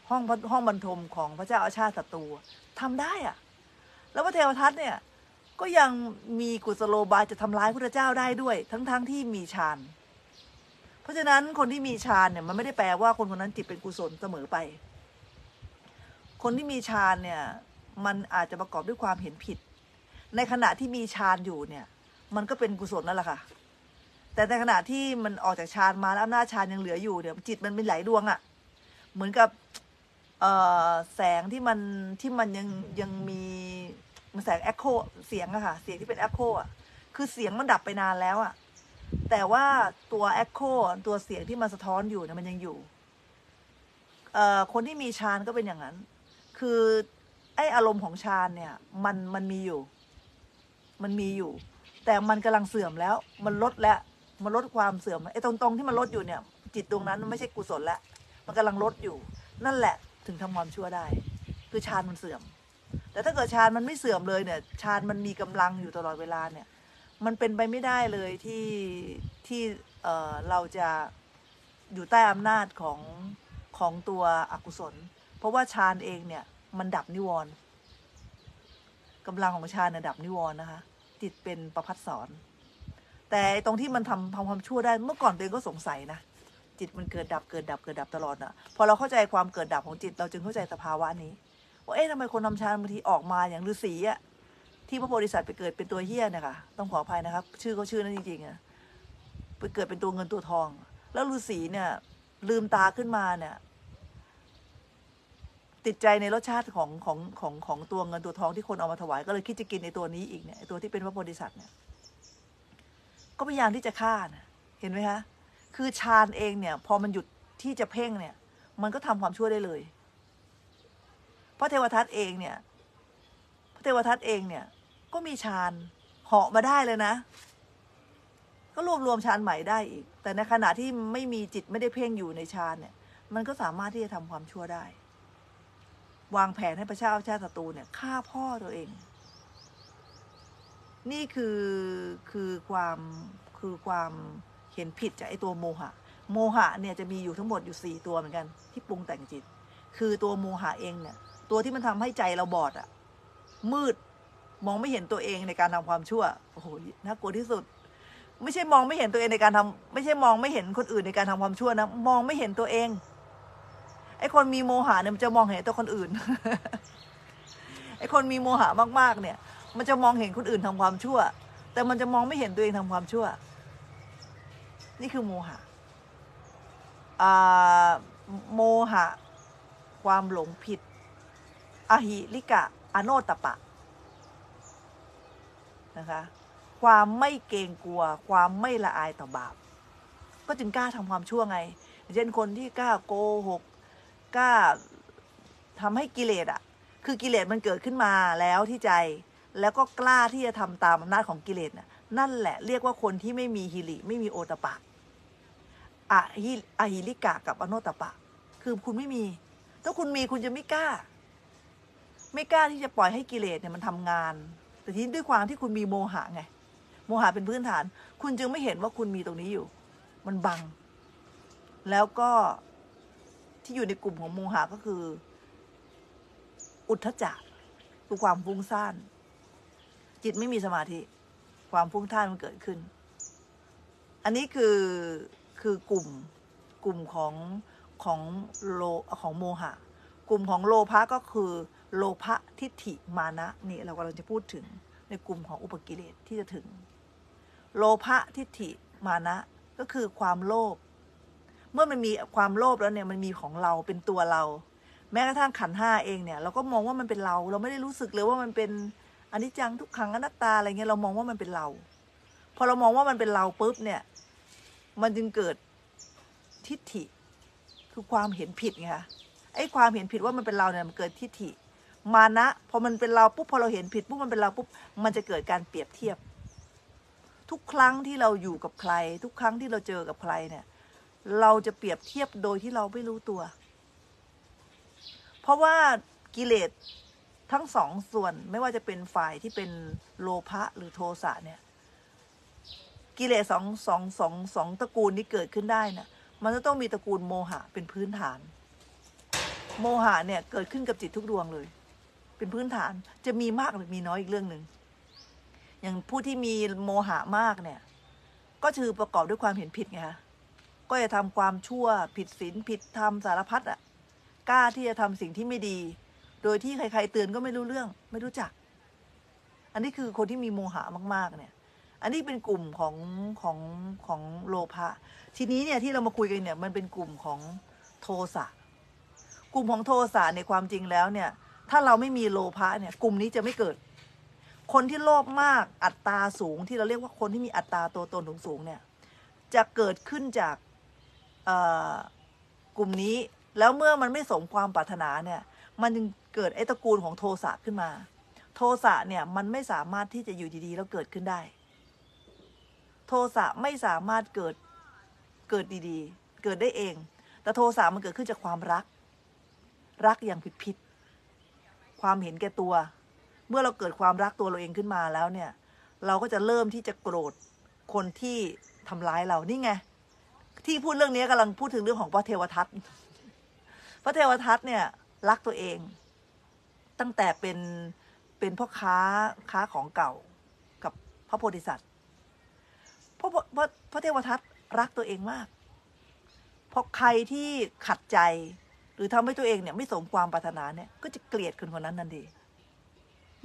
ห้องห้องบรรทมของพระเจ้าอาชาติศัตรูทำได้อะแล้วพระเทวทัตเนี่ย ก็ยังมีกุศโลบายจะทำร้ายพระเจ้าได้ด้วย ทั้งๆทที่มีฌาน เพราะฉะนั้นคนที่มีฌานเนี่ยมันไม่ได้แปลว่าคนคนนั้นจิตเป็นกุศลเสมอไป คนที่มีฌานเนี่ยมันอาจจะประกอบด้วยความเห็นผิด ในขณะที่มีฌานอยู่เนี่ยมันก็เป็นกุศลนั่นแหละค่ะ แต่ในขณะที่มันออกจากฌานมาแล้วอำนาจฌานยังเหลืออยู่เนี่ยจิตมันเป็นหลายดวงอะค่ะ เหมือนกับแสงที่มันที่มันยังยังมีมันแสงแอคโคเสียงอะค่ะ เสียงที่เป็นแอคโคอะคือเสียงมันดับไปนานแล้วอะ แต่ว่าตัวแอคโคตัวเสียงที่มันสะท้อนอยู่เนี่ยมันยังอยู่เอ่อคนที่มีฌานก็เป็นอย่างนั้น คือไออารมณ์ของฌานเนี่ย มันมันมีอยู่ มันมีอยู่ แต่มันกำลังเสื่อมแล้ว มันลดแล้วมันลดความเสื่อมไอ้ตรงๆที่มันลดอยู่เนี่ย จิตดวงนั้นมันไม่ใช่กุศลแล้วมันกำลังลดอยู่ นั่นแหละถึงทำความชั่วได้ คือฌานมันเสื่อม แต่ถ้าเกิดฌานมันไม่เสื่อมเลยเนี่ยฌานมันมีกำลังอยู่ตลอดเวลาเนี่ย มันเป็นไปไม่ได้เลยที่ที่เออเราจะอยู่ใต้อำนาจของของตัวอกุศล เพราะว่าฌานเองเนี่ยมันดับนิวรณ์กำลังของฌานเนี่ยดับนิวรณ์นะคะ จิตเป็นประพัดสอน แต่ตรงที่มันทำทำความชั่วได้เมื่อก่อนตัวเองก็สงสัยนะจิตมันเกิดดับเกิดดับเกิดดับตลอดนะพอเราเข้าใจความเกิดดับของจิต เราจึงเข้าใจสภาวะนี้ว่าเอ๊ะทำไมคนทำฌานบางทีออกมาอย่างฤาษีอะ ที่พระโพธิสัตว์ไปเกิดเป็นตัวเฮี้ยเนี่ยค่ะต้องขออภัยนะครับ ชื่อเขาชื่อนั้นจริงๆอะไปเกิดเป็นตัวเงินตัวทอง แล้วฤาษีเนี่ย ลืมตาขึ้นมาเนี่ย ติดใจในรสชาติของของของของตัวเงินตัวทองที่คนเอามาถวาย ก็เลยคิดจะกินในตัวนี้อีกเนี่ยตัวที่เป็นพระโพธิสัตว์เนี่ย ก็พยายามที่จะฆ่านะเห็นไหมคะคือฌานเองเนี่ย พอมันหยุดที่จะเพ่งเนี่ย มันก็ทำความชั่วได้เลย เพราะเทวทัตเองเนี่ยพระเทวทัตเองเนี่ย ก็มีฌานเหาะมาได้เลยนะ ก็รวบรวมฌานใหม่ได้อีก แต่ในขณะที่ไม่มีจิตไม่ได้เพ่งอยู่ในฌานเนี่ย มันก็สามารถที่จะทำความชั่วได้ วางแผนให้พระเจ้าชาติศัตรูเนี่ยฆ่าพ่อตัวเอง นี่คือคือความคือความเห็นผิดจากไอ้ตัวโมหะ โมหะเนี่ยจะมีอยู่ทั้งหมดอยู่สี่ตัวเหมือนกัน ที่ปรุงแต่งจิต คือตัวโมหะเองเนี่ย ตัวที่มันทำให้ใจเราบอดอะมืด มองไม่เห็นตัวเองในการทำความชั่วโอ้โหน่ากลัวที่สุด ไม่ใช่มองไม่เห็นตัวเองในการทำไม่ใช่มองไม่เห็นคนอื่นในการทำความชั่วนะมองไม่เห็นตัวเองไอ้คนมีโมหะเนี่ยมันจะมองเห็นตัวคนอื่นไอ้คนมีโมหะมากๆ เนี่ย มันจะมองเห็นคนอื่นทำความชั่ว แต่มันจะมองไม่เห็นตัวเองทำความชั่ว นี่คือโมหะโมหะ ความหลงผิด อหิลิกะ อโนตปะ นะคะ ความไม่เกรงกลัว ความไม่ละอายต่อบาป ก็จึงกล้าทำความชั่วไง เช่นคนที่กล้าโกหกกล้าทำให้กิเลสอะคือกิเลสมันเกิดขึ้นมาแล้วที่ใจ แล้วก็กล้าที่จะทำตามอำนาจของกิเลสน่ะนั่นแหละเรียกว่าคนที่ไม่มีฮิริไม่มีโอตปะอะฮิอะหิลิกะกับอโนตปะ คือคุณไม่มี ถ้าคุณมีคุณจะไม่กล้า ไม่กล้าที่จะปล่อยให้กิเลสเนี่ยมันทำงาน แต่ทีนี้ด้วยความที่คุณมีโมหะไง โมหะเป็นพื้นฐาน คุณจึงไม่เห็นว่าคุณมีตรงนี้อยู่ มันบัง แล้วก็ที่อยู่ในกลุ่มของโมหะก็คือ อุทธจักคือความฟุ้งซ่าน จิตไม่มีสมาธิ ความฟุ้งซ่านมันเกิดขึ้น อันนี้คือคือกลุ่มกลุ่มของของโลของโมหะ กลุ่มของโลภะก็คือ โลภะทิฏฐิมานะนี่เรากำลังจะพูดถึงในกลุ่มของอุปกิเลสที่จะถึง โลภะทิฏฐิมานะก็คือความโลภเมื่อมันมีความโลภแล้วเนี่ยมันมีของเราเป็นตัวเรา แม้กระทั่งขันห้าเองเนี่ย เราก็มองว่ามันเป็นเรา เราไม่ได้รู้สึกเลยว่ามันเป็นอนิจจังทุกขังอนัตตาอะไรเงี้ยเรามองว่ามันเป็นเรา พอเรามองว่ามันเป็นเราปุ๊บเนี่ย มันจึงเกิดทิฏฐิ คือความเห็นผิดไงคะไอ้ความเห็นผิดว่ามันเป็นเราเนี่ยมันเกิดทิฏฐิ มานะพอมันเป็นเราปุ๊บพอเราเห็นผิดปุ๊บมันเป็นเราปุ๊บมันจะเกิดการเปรียบเทียบ ทุกครั้งที่เราอยู่กับใคร ทุกครั้งที่เราเจอกับใครเนี่ย เราจะเปรียบเทียบโดยที่เราไม่รู้ตัว เพราะว่ากิเลสทั้งสองส่วนไม่ว่าจะเป็นฝ่ายที่เป็นโลภะหรือโทสะเนี่ย กิเลสสองสองสองสองตระกูลนี้เกิดขึ้นได้น่ะมันจะต้องมีตระกูลโมหะเป็นพื้นฐาน โมหะเนี่ยเกิดขึ้นกับจิตทุกดวงเลย เป็นพื้นฐาน จะมีมากหรือมีน้อยอีกเรื่องหนึ่งอย่างผู้ที่มีโมหะมากเนี่ย ก็คือประกอบด้วยความเห็นผิดไงคะก็จะทำความชั่วผิดศีลผิดธรรมสารพัดอะกล้าที่จะทำสิ่งที่ไม่ดี โดยที่ใคร ๆ เตือนก็ไม่รู้เรื่อง ไม่รู้จัก อันนี้คือคนที่มีโมหะมาก ๆ เนี่ย อันนี้เป็นกลุ่มของของของโลภะทีนี้เนี่ยที่เรามาคุยกันเนี่ยมันเป็นกลุ่มของโทสะกลุ่มของโทสะในความจริงแล้วเนี่ย ถ้าเราไม่มีโลภะเนี่ยกลุ่มนี้จะไม่เกิด คนที่โลภมากอัตราสูงที่เราเรียกว่าคนที่มีอัตราตัวตนสูงเนี่ยจะเกิดขึ้นจากกลุ่มนี้แล้วเมื่อมันไม่สมความปรารถนาเนี่ย มันจึงเกิดไอ้ตระกูลของโทสะขึ้นมา โทสะเนี่ยมันไม่สามารถที่จะอยู่ดีๆแล้วเกิดขึ้นได้ โทสะไม่สามารถเกิดเกิดดีๆ เกิดได้เอง แต่โทสะมันเกิดขึ้นจากความรัก รักอย่างผิด ความเห็นแก่ตัว เมื่อเราเกิดความรักตัวเราเองขึ้นมาแล้วเนี่ย เราก็จะเริ่มที่จะโกรธคนที่ทำร้ายเรานี่ไงที่พูดเรื่องนี้กำลังพูดถึงเรื่องของพระเทวทัตพระเทวทัตเนี่ยรักตัวเอง ตั้งแต่เป็นเป็นพ่อค้าค้าของเก่ากับพระโพธิสัตว์พระพระพระเทวทัตรักตัวเองมากเพราะใครที่ขัดใจ หรือทำให้ตัวเองเนี่ยไม่สมความปรารถนาเนี่ยก็จะเกลียดคนคนนั้นนั่นเอง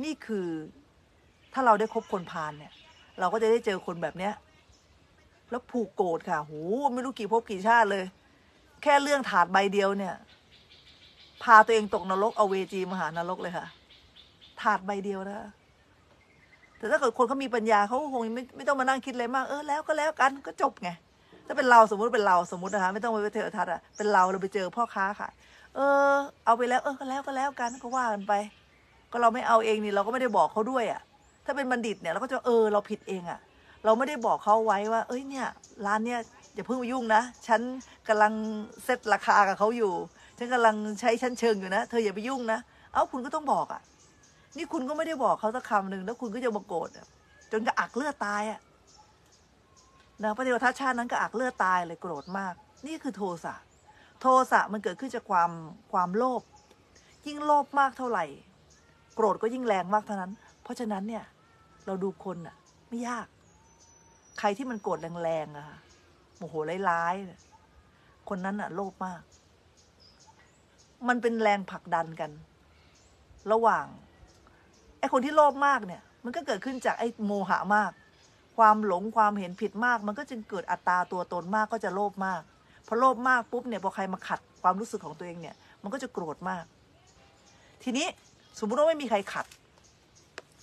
นี่คือถ้าเราได้คบคนพาลเนี่ย เราก็จะได้เจอคนแบบเนี้ยแล้วผูกโกรธค่ะโหไม่รู้กี่ภพกี่ชาติเลย แค่เรื่องถาดใบเดียวเนี่ย พาตัวเองตกนรกเอาเวจีมหานรกเลยค่ะ ถาดใบเดียวนะแต่ถ้าเกิดคนเขามีปัญญาเขาคงไม่ไม่ต้องมานั่งคิดอะไรมาก เออแล้วก็แล้วกันก็จบไง ถ้าเป็นเราสมมุติเป็นเราสมมตินะคะไม่ต้องไปเทอทัศน์อะเป็นเราเราไปเจอพ่อค้าค่ะเออ เอาไปแล้วเออก็แล้วก็แล้วกันก็ว่ากันไป ก็เราไม่เอาเองนี่เราก็ไม่ได้บอกเขาด้วยอะถ้าเป็นบัณฑิตเนี่ยเราก็จะเออเราผิดเองอะเราไม่ได้บอกเขาไว้ว่า เอ้ยเนี่ย ร้านเนี่ยอย่าเพิ่งไปยุ่งนะฉันกำลังเซตราคากับเขาอยู่ฉันกำลังใช้ชั้นเชิงอยู่นะ เธออย่าไปยุ่งนะ เอ้าคุณก็ต้องบอกอะ่ะ นี่คุณก็ไม่ได้บอกเขาสักคำหนึ่งแล้วคุณก็จะมาโกรธจนกระอักเลือดตายอะ่ะ นะพระเทวทัตชาตินั้นก็อักเลือดตายเลยโกรธมาก นี่คือโทสะโทสะมันเกิดขึ้นจากความความโลภยิ่งโลภมากเท่าไหร่ โกรธก็ยิ่งแรงมากเท่านั้น เพราะฉะนั้นเนี่ยเราดูคนอะไม่ยาก ใครที่มันโกรธแรงๆอะค่ะโมโหร้ายๆคนนั้นอะโลภมาก มันเป็นแรงผลักดันกัน ระหว่างไอ้คนที่โลภมากเนี่ย มันก็เกิดขึ้นจากไอ้โมหะมาก ความหลงความเห็นผิดมาก มันก็จึงเกิดอัตราตัวตนมากก็จะโลภมากพอโลภมากปุ๊บเนี่ยพอใครมาขัดความรู้สึกของตัวเองเนี่ย มันก็จะโกรธมาก ทีนี้สมมติว่าไม่มีใครขัด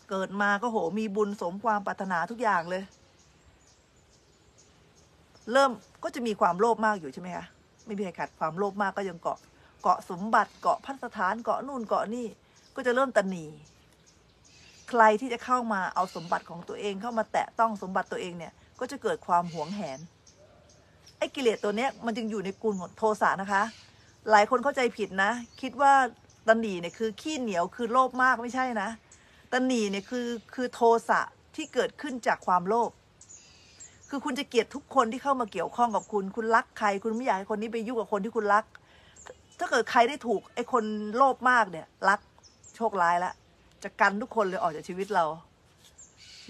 เกิดมาก็โหมีบุญสมความปรารถนาทุกอย่างเลย เริ่มก็จะมีความโลภมากอยู่ใช่ไหมคะไม่มีใครขัดความโลภมากก็ยังเกาะเกาะสมบัติเกาะพันสถานเกาะนู่นเกาะนี่ก็จะเริ่มตันหนี ใครที่จะเข้ามาเอาสมบัติของตัวเองเข้ามาแตะต้องสมบัติตัวเองเนี่ย ก็จะเกิดความหวงแหน ไอ้กิเลสตัวเนี้ยมันจึงอยู่ในกลุ่มของโทสะนะคะ หลายคนเข้าใจผิดนะ คิดว่าตันหนีเนี่ยคือขี้เหนียวคือโลภมากไม่ใช่นะตันหนีเนี่ยคือคือโทสะที่เกิดขึ้นจากความโลภคือคุณจะเกลียดทุกคนที่เข้ามาเกี่ยวข้องกับคุณ คุณรักใคร คุณไม่อยากให้คนนี้ไปยุ่งกับคนที่คุณรัก ถ้าเกิดใครได้ถูกไอ้คนโลภมากเนี่ย รักโชคร้ายแล้ว จะกันทุกคนเลยออกจากชีวิตเรา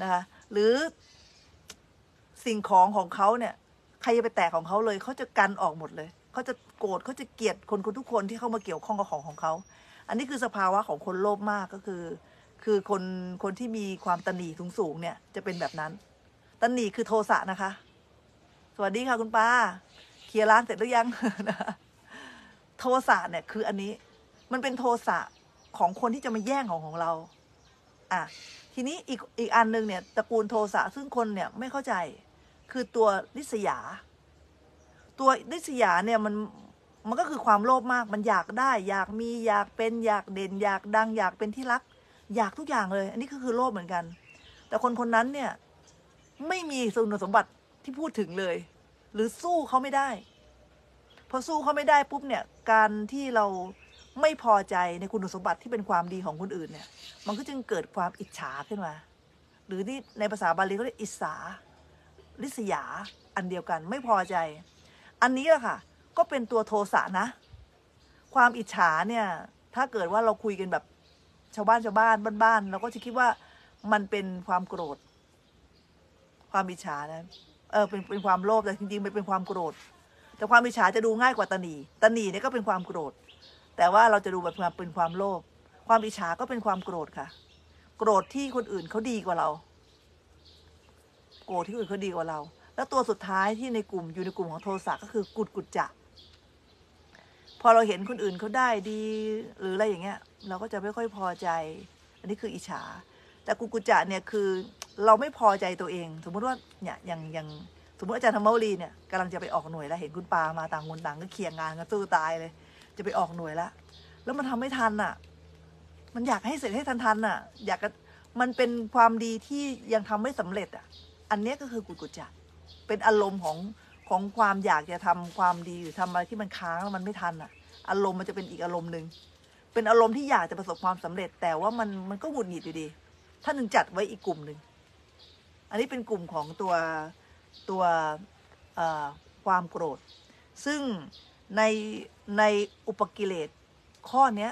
นะคะหรือสิ่งของของเขาเนี่ย ใครจะไปแตะของเขาเลยเขาจะกันออกหมดเลยเขาจะโกรธเขาจะเกลียดคนคนทุกคนที่เข้ามาเกี่ยวข้องกับของของเขา อันนี้คือสภาวะของคนโลภมากก็คือ คือคนคนที่มีความตนีสูงสูงเนี่ย จะเป็นแบบนั้นตนีคือโทสะนะคะ สวัสดีค่ะคุณป้าเคลียร์ร้านเสร็จหรือยัง โทสะเนี่ยคืออันนี้ มันเป็นโทสะ ของคนที่จะมาแย่งของของเรา อะ ทีนี้อีกอีกอันหนึงเนี่ยตระกูลโทสะซึ่งคนเนี่ยไม่เข้าใจ คือตัวลิษยา ตัวลิษยาเนี่ยมันมันก็คือความโลภมาก มันอยากได้ อยากมีอยากเป็นอยากเด่น อยากดัง อยากเป็นที่รัก อยากทุกอย่างเลย อันนี้ก็คือโลภเหมือนกัน แต่คนคนนั้นเนี่ย ไม่มีคุณสมบัติที่พูดถึงเลย หรือสู้เขาไม่ได้ พอสู้เขาไม่ได้ปุ๊บเนี่ย การที่เรา ไม่พอใจในคุณสมบัติที่เป็นความดีของคนอื่นเนี่ย มันก็จึงเกิดความอิจฉาขึ้นมา หรือที่ในภาษาบาลีเขาเรียกอิสาลิษยาอันเดียวกันไม่พอใจ อันนี้แหละค่ะ ก็เป็นตัวโทสะนะ ความอิจฉาเนี่ย ถ้าเกิดว่าเราคุยกันแบบชาวบ้านชาวบ้านบ้านๆเราก็จะคิดว่ามันเป็นความโกรธ ความอิจฉานะเออเป็นเป็นความโลภแต่จริงๆมันเป็นความโกรธ แต่ความอิจฉาจะดูง่ายกว่าตนีตนีเนี่ยก็เป็นความโกรธ แต่ว่าเราจะดูแบบความเป็นความโลภความอิจฉาก็เป็นความโกรธค่ะ โกรธที่คนอื่นเขาดีกว่าเรา โกรธที่คนอื่นเขาดีกว่าเรา แล้วตัวสุดท้ายที่ในกลุ่มอยู่ในกลุ่มของโทสะก็คือกุดกุจจะพอเราเห็นคนอื่นเขาได้ดี หรืออะไรอย่างเงี้ย เราก็จะไม่ค่อยพอใจ อันนี้คืออิจฉา แต่กุดกุจจะเนี่ยคือเราไม่พอใจตัวเอง สมมุติว่าเนี่ยอย่างอย่างสมมติอาจารย์ธรรมวลีเนี่ยกำลังจะไปออกหน่วยแล้วเห็นคุณปามาต่างคนต่างก็เคียงงานกันสู้ตายเลย จะไปออกหน่วยแล้วแล้วมันทำไม่ทันอะ มันอยากให้เสร็จให้ทันทันๆอะ อยากมันเป็นความดีที่ยังทำไม่สำเร็จอะ อันนี้ก็คือกุกุจจะเป็นอารมณ์ของของความอยากจะทำความดีหรือทำอะไรที่มันค้างแล้วมันไม่ทันอะ อารมณ์มันจะเป็นอีกอารมณ์หนึ่งเป็นอารมณ์ที่อยากจะประสบความสำเร็จ แต่ว่ามันมันก็หงุดหงิดอยู่ดีท่านหนึ่งจัดไว้อีกกลุ่มหนึ่งอันนี้เป็นกลุ่มของตัวตัวความโกรธ ซึ่ง ในในอุปกิเลสข้อเนี้ย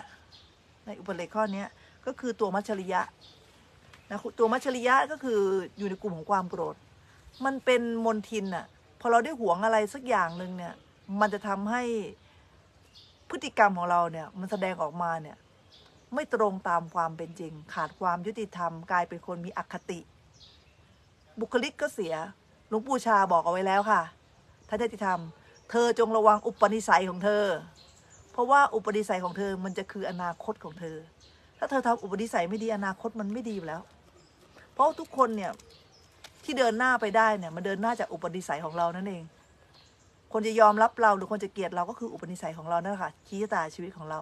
ในอุปกิเลสข้อเนี้ยก็คือตัวมัชริยะนะตัวมัชริยะก็คืออยู่ในกลุ่มของความโกรธ มันเป็นมนทินอะพอเราได้หวงอะไรสักอย่างหนึ่งเนี่ย มันจะทำให้พฤติกรรมของเราเนี่ย มันแสดงออกมาเนี่ย ไม่ตรงตามความเป็นจริง ขาดความยุติธรรมกลายเป็นคนมีอคติ บุคลิกก็เสียหลวงปู่ชาบอกเอาไว้แล้วค่ะท่านยุติธรรม เธอจงระวังอุปนิสัยของเธอ เพราะว่าอุปนิสัยของเธอมันจะคืออนาคตของเธอ ถ้าเธอทำอุปนิสัยไม่ดีอนาคตมันไม่ดีอยู่แล้ว เพราะทุกคนเนี่ยที่เดินหน้าไปได้เนี่ยมันเดินหน้าจากอุปนิสัยของเรานั่นเอง คนจะยอมรับเราหรือคนจะเกลียดเราก็คืออุปนิสัยของเรานั่นแหละค่ะชี้ชะตาชีวิตของเรา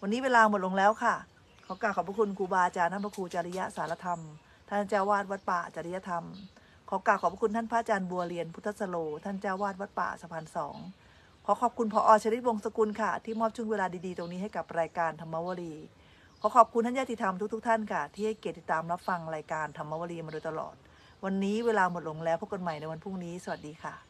วันนี้เวลาหมดลงแล้วค่ะขอกราบขอบพระคุณครูบาอาจารย์ท่านพระครูจริยะสารธรรม ท่านเจ้าวาดวัดป่าจริยธรรม ขอกราบขอบคุณท่านพระอาจารย์บัวเรียนพุทธสโล ท่านเจ้าวาดวัดป่าสะพานสองขอขอบคุณพออชริตวงศ์สกุลค่ะ ที่มอบช่วงเวลาดีๆ ตรงนี้ให้กับรายการธรรมวลี ขอขอบคุณท่านญาติธรรมทุกๆท่านค่ะ ที่ให้เกียรติติดตามรับฟังรายการธรรมวลีมาโดยตลอด วันนี้เวลาหมดลงแล้วพบกันใหม่ในวันพรุ่งนี้ สวัสดีค่ะ